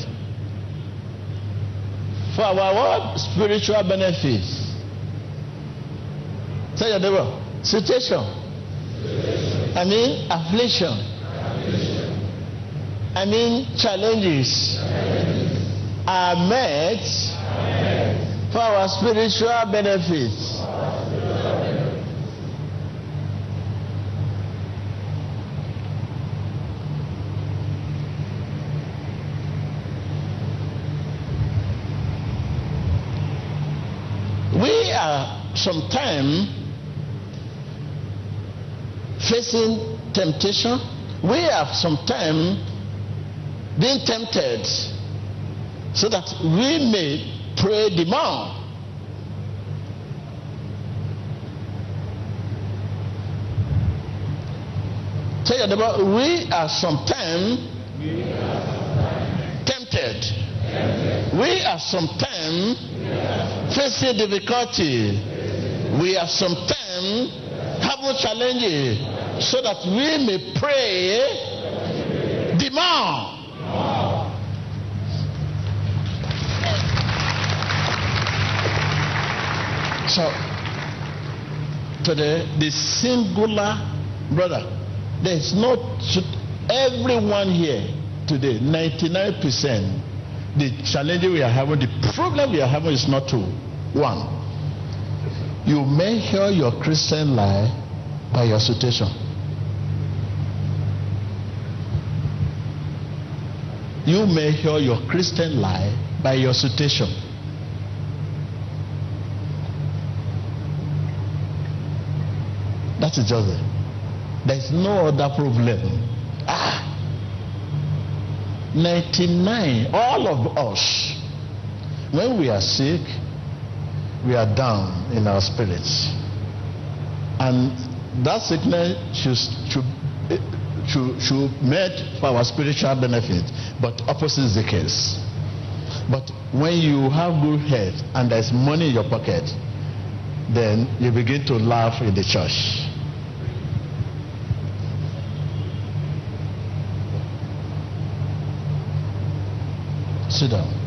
for our? Spiritual benefits. Say your neighbor. Situation. I mean affliction. I mean challenges are met for our spiritual benefits. Are sometimes facing temptation. We are sometimes being tempted so that we may pray the more. Tell your neighbor, we are sometimes tempted. We are sometimes facing difficulty. We are sometimes having challenges so that we may pray the more. So today the singular brother, there is not everyone here today, 99 percent the challenge we are having, the problem we are having is not to One, you measure your Christian life by your situation. You measure your Christian life by your situation. That is just it. There is no other problem. Ah, 99, all of us, when we are sick, we are down in our spirits. And that sickness should, should, should, should meet for our spiritual benefit, but opposite is the case. But when you have good health and there's money in your pocket, then you begin to laugh in the church. Sit down.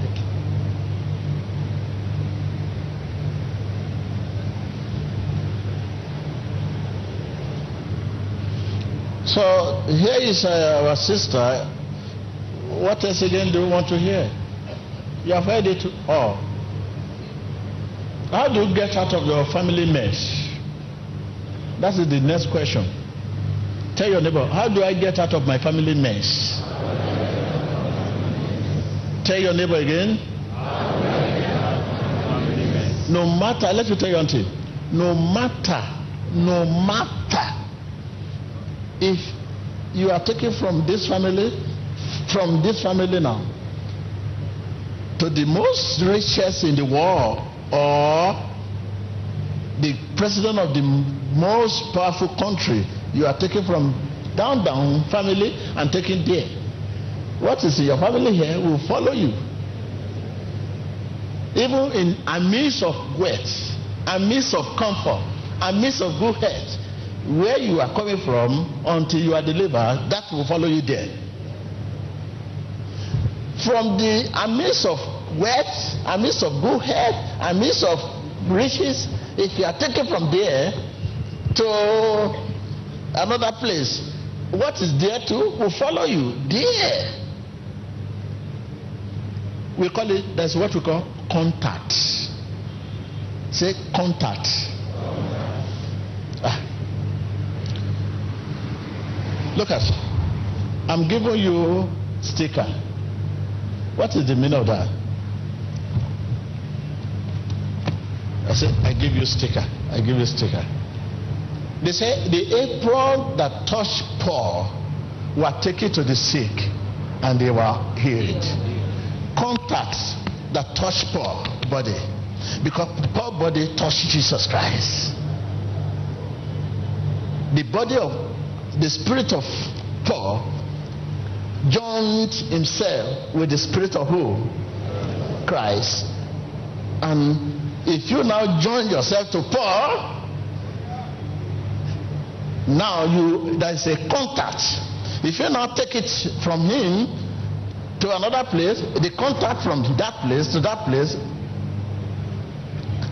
So here is uh, our sister. What else again do you want to hear? You have heard it all. How do you get out of your family mess? That is the next question. Tell your neighbor, how do I get out of my family mess? Tell your neighbor again. No matter, let me tell you one thing. No matter, no matter if you are taken from this family, from this family now, to the most richest in the world, or the president of the most powerful country, you are taken from down, down family and taken there. What is in your family here will follow you. even in a midst of wealth, a midst of comfort, a midst of good health, where you are coming from until you are delivered, that will follow you there. From the amidst of wealth, amidst of good health, amidst of riches, if you are taken from there to another place, what is there too will follow you there. We call it, that's what we call contact. Say contact. Ah. Look at, I'm giving you sticker. What is the meaning of that? I said, I give you sticker. I give you sticker. They say the apron that touched Paul were taken to the sick and they were healed. Contacts that touched Paul body because Paul body touched Jesus Christ. The body of the spirit of Paul joined himself with the spirit of who? Christ. And if you now join yourself to Paul, now you there is a contact. If you now take it from him to another place, the contact from that place to that place,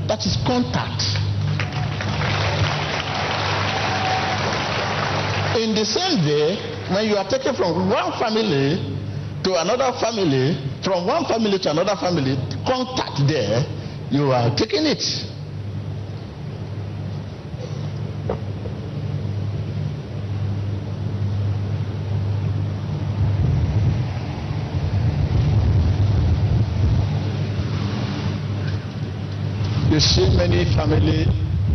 that is contact. In the same way, when you are taken from one family to another family, from one family to another family, contact there, you are taking it. You see, many family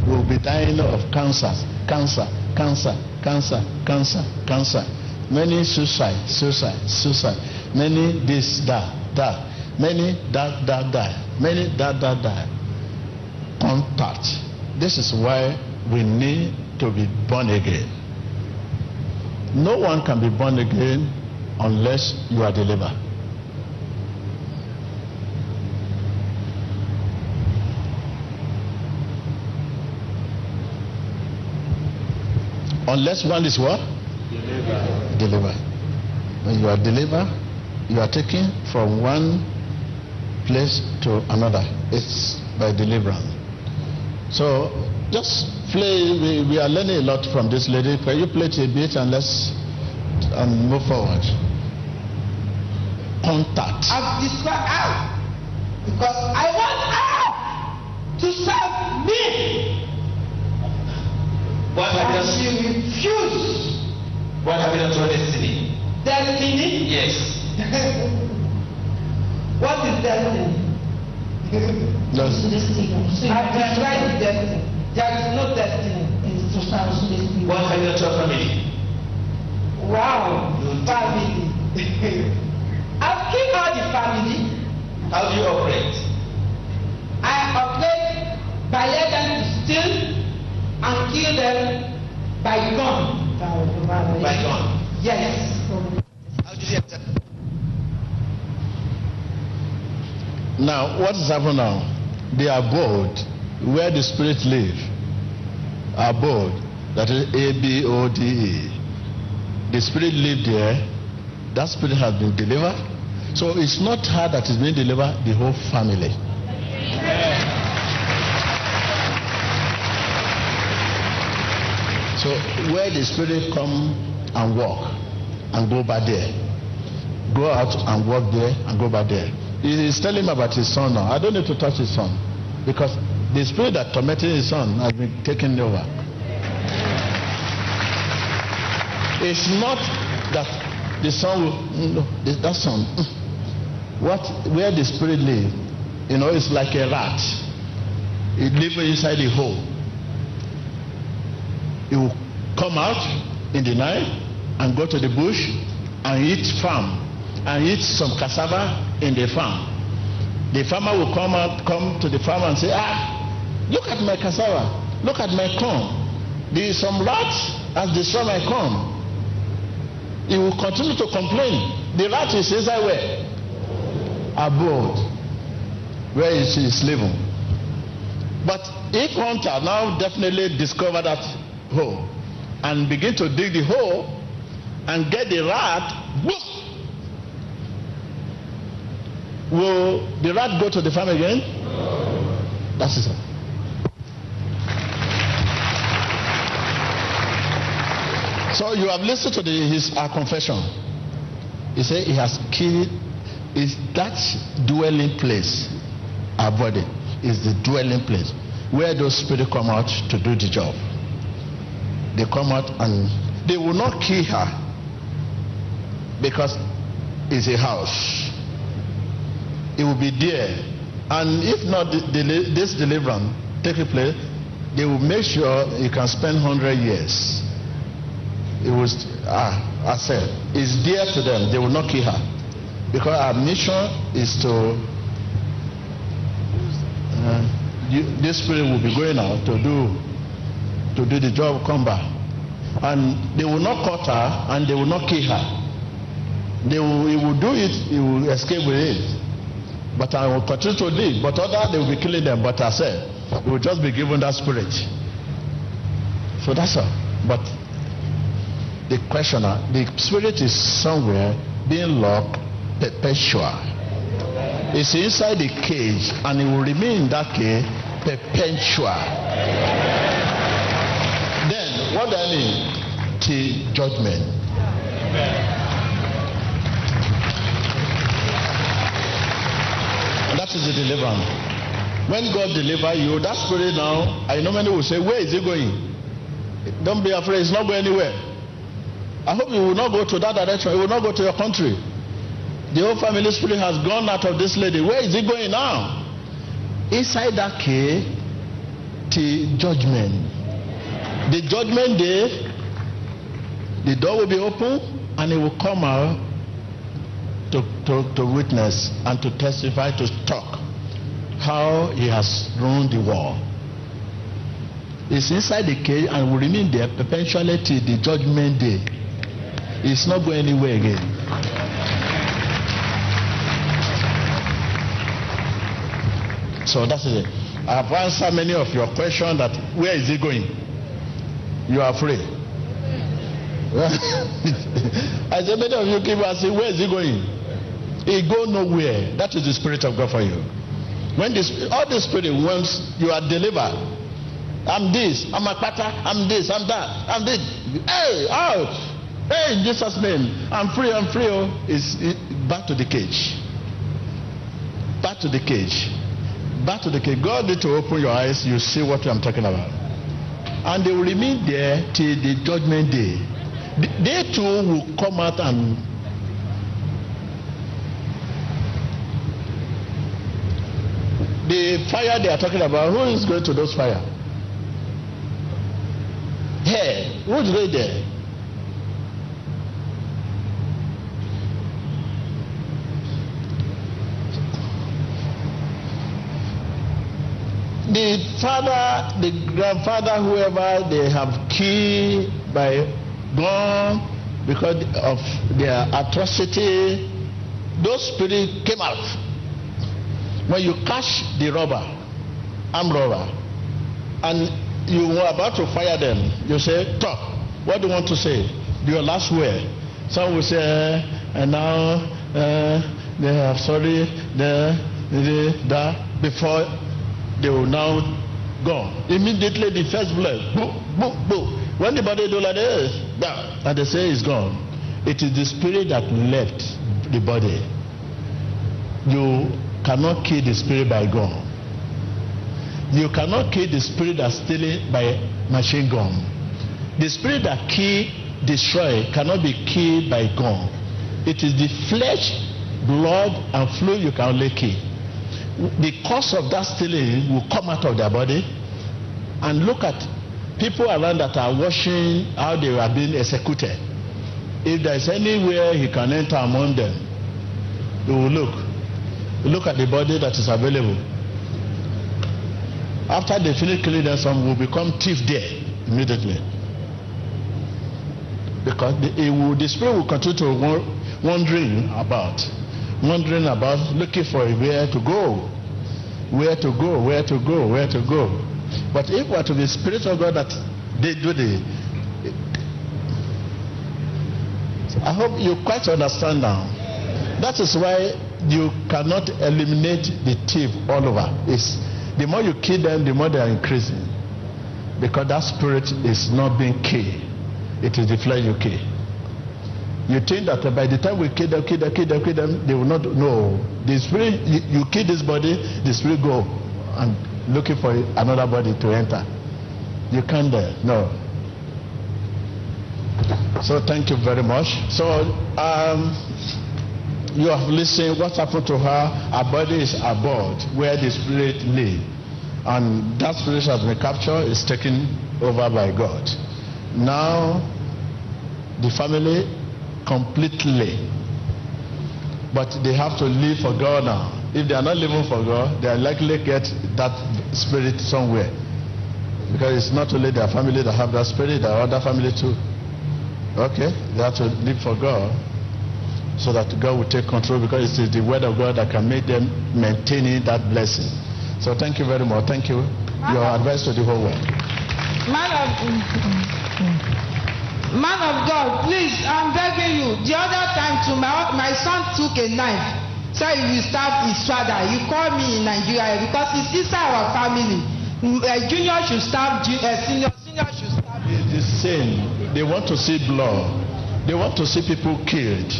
will be dying of cancer, cancer, cancer, cancer, cancer, cancer. Many suicide, suicide, suicide. Many this, that, that. Many that, that, that. Many that, that, that. Contact. This is why we need to be born again. No one can be born again unless you are delivered. Unless one is what? Delivered. When you are delivered, you are taken from one place to another. It's by deliverance. So just play. We, we are learning a lot from this lady. Can you play a bit and let's and move forward? Contact. I've described how. Because I want her to serve me. What have you And she refused. What have you done to her destiny? Destiny? Yes. what is destiny? Yes. I've described destiny. There is no destiny. What have you done to her family? Wow, family. I've killed all the family. How do you operate? I operate by let them to steal and kill them by gun. By gun. Yes. How did you enter? Now, what is happening now? The abode, where the spirit live, abode, that is A B O D E. The spirit live there. That spirit has been delivered. So it's not her that is being delivered, the whole family. So where the spirit come and walk and go back there, go out and walk there and go back there. He is telling me about his son now. I don't need to touch his son because the spirit that tormented his son has been taken over. It's not that the son will no, that son. mm, What where the spirit live, you know, it's like a rat. It lives inside the hole. He will come out in the night and go to the bush and eat farm and eat some cassava in the farm. The farmer will come out, come to the farmer and say, Ah, look at my cassava, look at my corn. There is some rats has destroyed my corn. He will continue to complain. The rat is inside where? Abroad. where he is living. But if hunter now definitely discover that hole and begin to dig the hole and get the rat, will the rat go to the farm again? That's it. So you have listened to the, his uh, confession. He said he has killed. Is that dwelling place avoided? Is the dwelling place where those spirits come out to do the job. They come out and they will not kill her because it's a house. It will be there, and if not this deliverance take place, they will make sure you can spend hundred years it was ah, I said it's dear to them. They will not kill her because our mission is to uh, this spirit will be going out to do to do the job come back. And they will not cut her and they will not kill her. They will he will do it he will escape with it. But i will continue to live but other they will be killing them but i said he will just be given that spirit. So that's all. But the questioner, the spirit is somewhere being locked perpetual. It's inside the cage and it will remain in that cage perpetual. Then, what do I mean? Till judgment. That is the deliverance. When God deliver you, that spirit now, I know many will say, Where is he going? Don't be afraid, it's not going anywhere. I hope you will not go to that direction. You will not go to your country. The whole family spirit has gone out of this lady. Where is he going now? Inside that cave, to judgment. The judgment day, the door will be open and he will come out to, to, to witness and to testify, to talk how he has run the war. It's inside the cage and will remain there perpetually till the judgment day. It's not going anywhere again. So that's it. I have answered many of your questions that where is he going? You are free. I said many of you keep asking where is he going? He go nowhere. That is the spirit of God for you. When this all the spirit wants you are delivered. I'm this, I'm a pata, I'm this, I'm that, I'm this. Hey, out! Hey, in Jesus' name, I'm free, I'm free. Oh, it's it, back to the cage. Back to the cage. Back to the cage. God need to open your eyes, you see what I'm talking about. And they will remain there till the judgment day. They too will come out and the fire they are talking about, who is going to those fire? Hey, who's going there? The father, the grandfather, whoever they have killed by gun because of their atrocity, those spirits came out. When you catch the robber, armed robber, and you were about to fire them, you say, Talk. What do you want to say? Your last word. Some will say, and now uh, they have sorry, the, the, the, before they will now go. Immediately the first blood, boom, boom, boom. When the body do like this, down, and they say it's gone. It is the spirit that left the body. You cannot kill the spirit by gun. You cannot kill the spirit that's stealing by machine gun. The spirit that kill, destroy cannot be killed by gun. It is the flesh, blood, and fluid you can only kill the cause of that stealing will come out of their body. And look at people around that are watching how they are being executed. If there is anywhere he can enter among them he will look. Look at the body that is available. After they finish killing them some will become thief there immediately. Because the, will, the spirit will continue to wandering about wondering about looking for where to go. where to go, where to go, where to go. But if we are to be Spirit of God that they do the. I hope you quite understand now. That is why you cannot eliminate the thief all over. It's, the more you kill them, the more they are increasing. Because that spirit is not being killed. It is the flesh you kill. You think that by the time we kill them, kill them, kill them, kill them, they will not know. The spirit, you, kill this body, the spirit go and looking for another body to enter. You can't there. No. So thank you very much. So um, you have listened. What happened to her? Her body is aboard where the spirit lay, and that spirit has been captured. Is taken over by God. Now the family completely, but they have to live for God now. If they are not living for God, they are likely to get that spirit somewhere. Because it's not only their family that have that spirit, there are other family too. Okay? They have to live for God so that God will take control because it is the word of God that can make them maintaining that blessing. So thank you very much. Thank you. Your advice to the whole world. Man of, God, please, I'm begging you. The other time, to my my son took a knife, said he will stab his father. He called me in Nigeria because it's inside our family. Uh, junior should stab ju- uh, senior, senior should stab. It's the same. They want to see blood. They want to see people killed.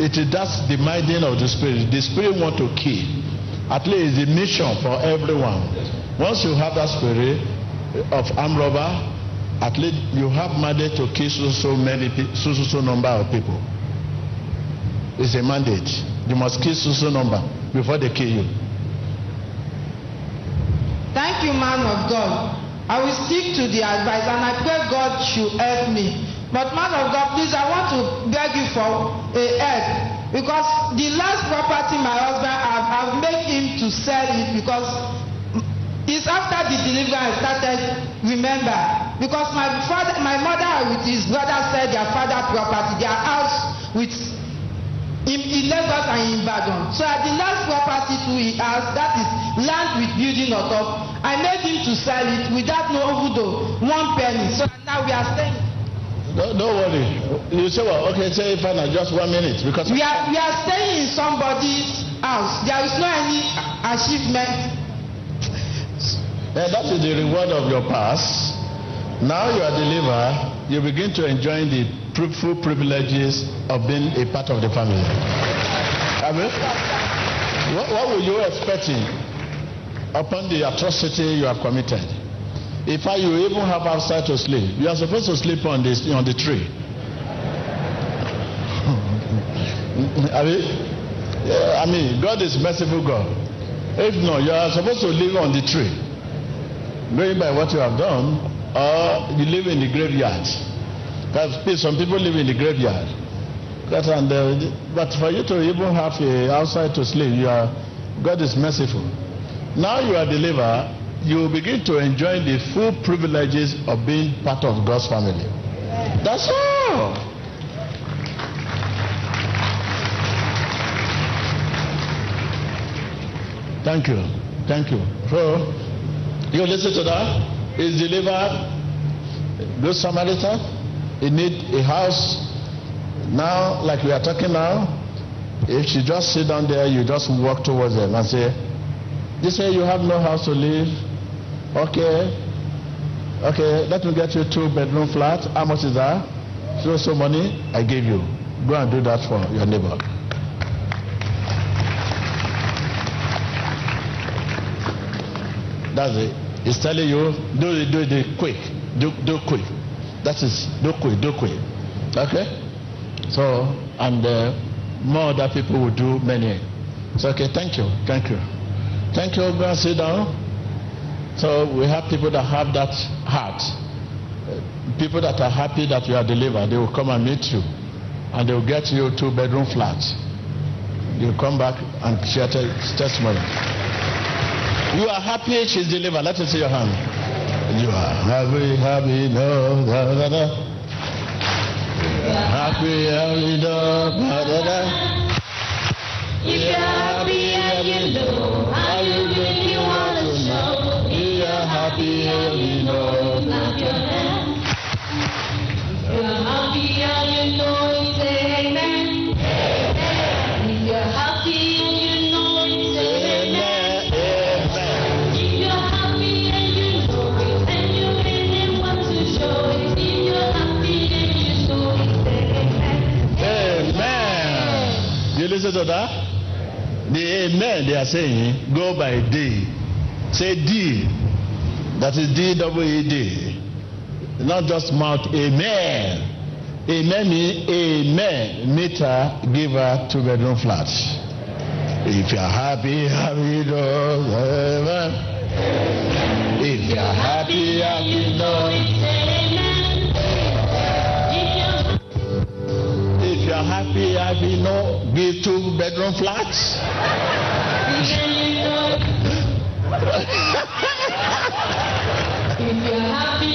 It is that's the minding of the spirit. The spirit want to kill. At least a mission for everyone. Once you have that spirit of armed robber, at least you have mandate to kill so so many so so so number of people. It's a mandate. You must kill so so number before they kill you. Thank you, man of God. I will stick to the advice and I pray God should help me. But man of God, please, I want to beg you for a help. Because the last property my husband have, I've made him to sell it because it's after the deliverance started remember. Because my father, my mother with his brother said their father property, their house with in, in Lagos and in Ibadan. So at the last property too he has, that is land with building on top. I made him to sell it without no overdo, one penny. So now we are staying. Don't, don't worry. You say well, okay, say fine, just one minute because We are we are staying in somebody's house. There is no any achievement. And that is the reward of your past. Now you are delivered, you begin to enjoy the full privileges of being a part of the family. I mean, what, what were you expecting upon the atrocity you have committed? In fact, you even have outside to sleep. You are supposed to sleep on this on the tree. I mean, I mean, God is merciful God. If not, you are supposed to live on the tree going by what you have done, or you live in the graveyard. Because some people live in the graveyard. And, uh, but for you to even have a outside to sleep, you are, God is merciful. Now you are delivered, you begin to enjoy the full privileges of being part of God's family. That's all. Thank you. Thank you. So, you listen to that. Is delivered. Good Samaritan. He need a house. Now, like we are talking now, if she just sit down there, you just walk towards them and say, "You say you have no house to live. Okay, okay. Let me get you two bedroom flat. How much is that? So so money. I give you. Go and do that for your neighbor." That's it. It's telling you, do it, do it quick. Do, do quick. That is, do quick, do quick. Okay? So, and uh, more other people will do many. So, okay, thank you, thank you. Thank you, go and sit down. So, we have people that have that heart. Uh, people that are happy that you are delivered, they will come and meet you. And they will get you two bedroom flats. You come back and share te- testimony. You are happy she's delivered. Let me see your hand. You are happy, happy, no, da, da, da. Happy, happy, no, da, da, da. You're happy and you know how you really want to show, you are happy and you know, clap your hands. You're happy and you know it's to that? The amen they are saying go by D. Say D. That is D W E D. Not just mouth amen. Amen means amen. Meter giver two bedroom flat. If you're happy, happy know. Amen. If you're happy, happy know. If you're happy, happy know. Give two bedroom flats. If you're happy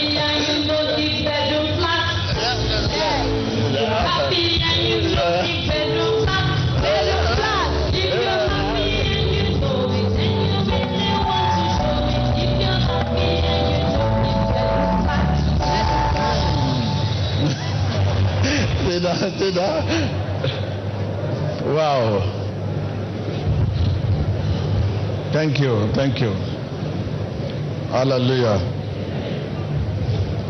I? Wow. Thank you, thank you. Hallelujah.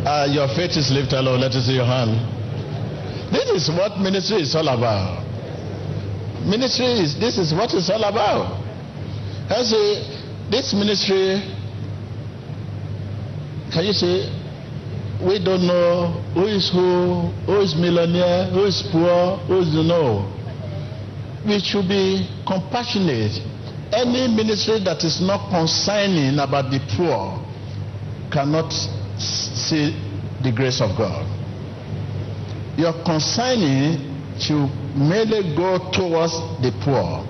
Uh, your faith is lifted, Lord. Let us see your hand. This is what ministry is all about. Ministry is, this is what it's all about. I say, this ministry, can you say, we don't know who is who, who is millionaire, who is poor, who is no. We should be compassionate. Any ministry that is not consigning about the poor cannot see the grace of God. Your consigning should mainly go towards the poor.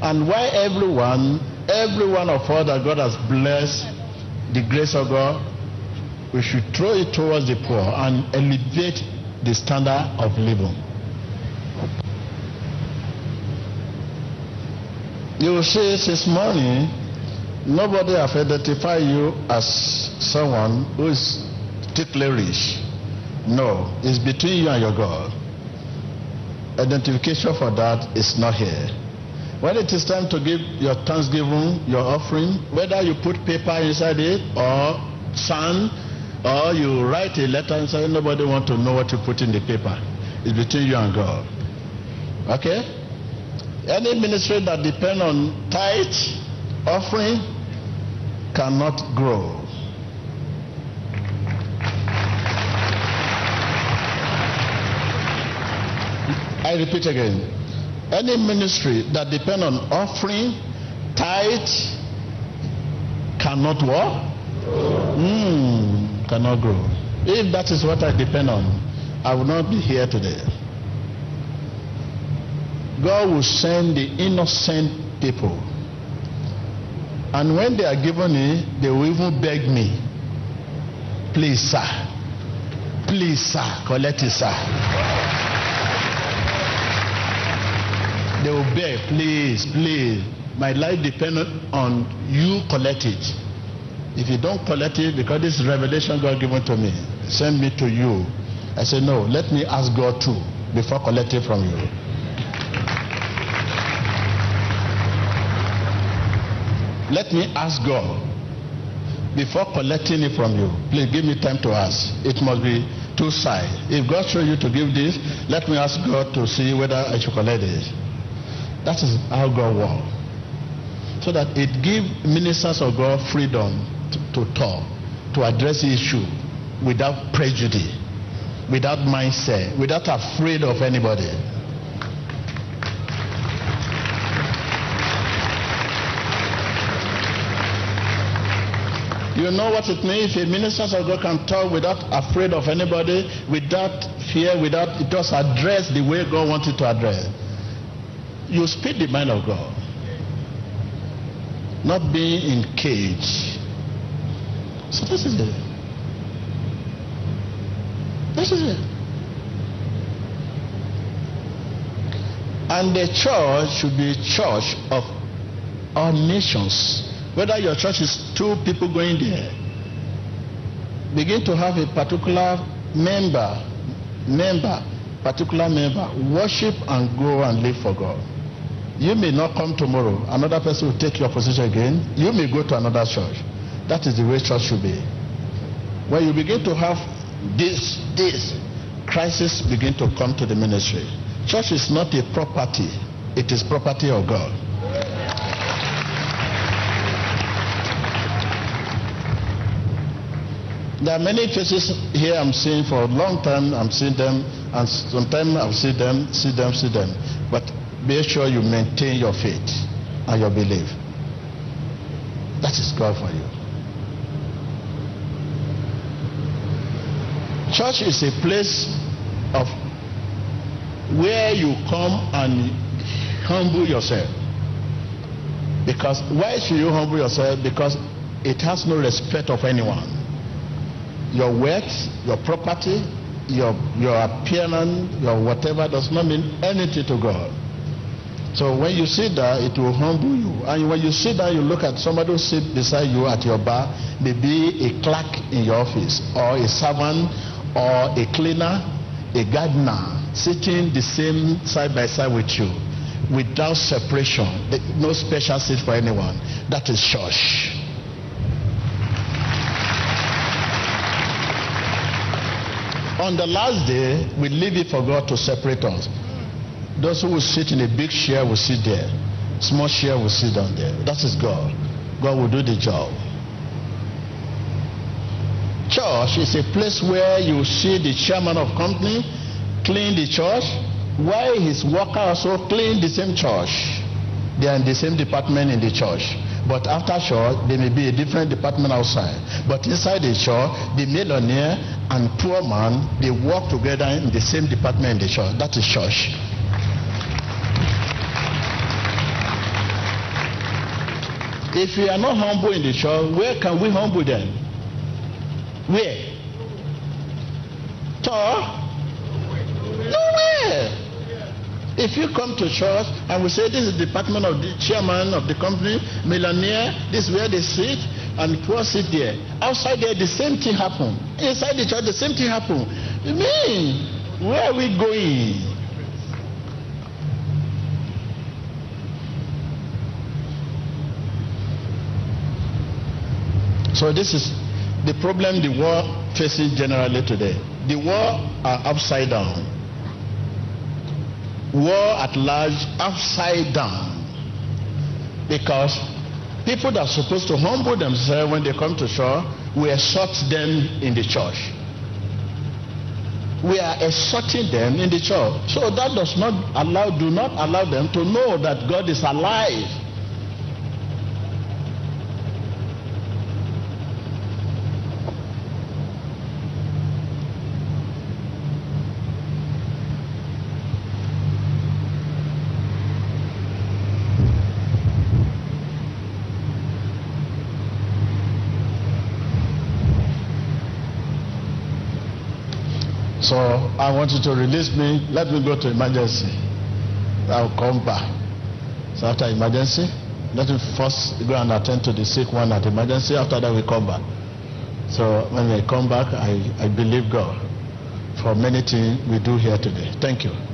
And why everyone, every one of us that God has blessed the grace of God, we should throw it towards the poor and elevate the standard of living. You will see this morning, nobody have identified you as someone who is ticklerish. No, it's between you and your God. Identification for that is not here. When it is time to give your thanksgiving, your offering, whether you put paper inside it or sand, or you write a letter and say nobody want to know what you put in the paper. It's between you and God. Okay? Any ministry that depend on tithe, offering, cannot grow. I repeat again. Any ministry that depend on offering, tithe, cannot what? Mm, cannot grow. If that is what I depend on, I will not be here today. God will send the innocent people. And when they are given it, they will even beg me, please, sir, please, sir, collect it, sir. They will beg, please, please. My life depends on you collect it. If you don't collect it, because this revelation God given to me, send me to you. I say, no, let me ask God too before collecting from you. Let me ask God before collecting it from you. Please give me time to ask. It must be two sides. If God show you to give this, let me ask God to see whether I should collect it. That is how God works. So that it gives ministers of God freedom to, talk, to address the issue without prejudice, without mindset, without afraid of anybody. You know what it means if a minister of God can talk without afraid of anybody, without fear, without it just address the way God wanted to address. You speak the mind of God. Not being in cage. So this is it. This is it. And the church should be a church of all nations. Whether your church is two people going there, begin to have a particular member, member, particular member, worship and go and live for God. You may not come tomorrow. Another person will take your position again. You may go to another church. That is the way church should be. When you begin to have this, this, crisis begin to come to the ministry. Church is not a property It is property of God. There are many faces here I'm seeing for a long time. I'm seeing them, and sometimes I'll see them, see them, see them. But be sure you maintain your faith and your belief. That is God for you. Church is a place of where you come and humble yourself. Because why should you humble yourself? Because it has no respect of anyone. Your wealth, your property, your your appearance, your whatever does not mean anything to God. So when you sit there, it will humble you. And when you sit down, you look at somebody who sit beside you at your bar, maybe a clerk in your office, or a servant, or a cleaner, a gardener, sitting the same side by side with you, without separation, eh, no special seat for anyone. That is church. On the last day, we leave it for God to separate us. Those who will sit in a big chair will sit there. Small chair will sit down there. That is God. God will do the job. Church is a place where you see the chairman of company clean the church, while his worker also clean the same church. They are in the same department in the church. But after church, there may be a different department outside. But inside the church, the millionaire and poor man, they work together in the same department in the church. That is church. If we are not humble in the church, where can we humble them? Where? Church? Nowhere. If you come to church and we say this is the department of the chairman of the company, millionaire, this is where they sit, and poor sit there. Outside there, the same thing happen. Inside the church, the same thing happen. Me, where are we going? So this is the problem the world facing generally today. The world are upside down. War at large upside down. Because people that are supposed to humble themselves when they come to shore, we exhort them in the church. We are exhorting them in the church. So that does not allow, do not allow them to know that God is alive. So I want you to release me. Let me go to emergency. I'll come back. So after emergency, let me first go and attend to the sick one at emergency. After that, we come back. So when we come back, I, I believe God for many things we do here today. Thank you.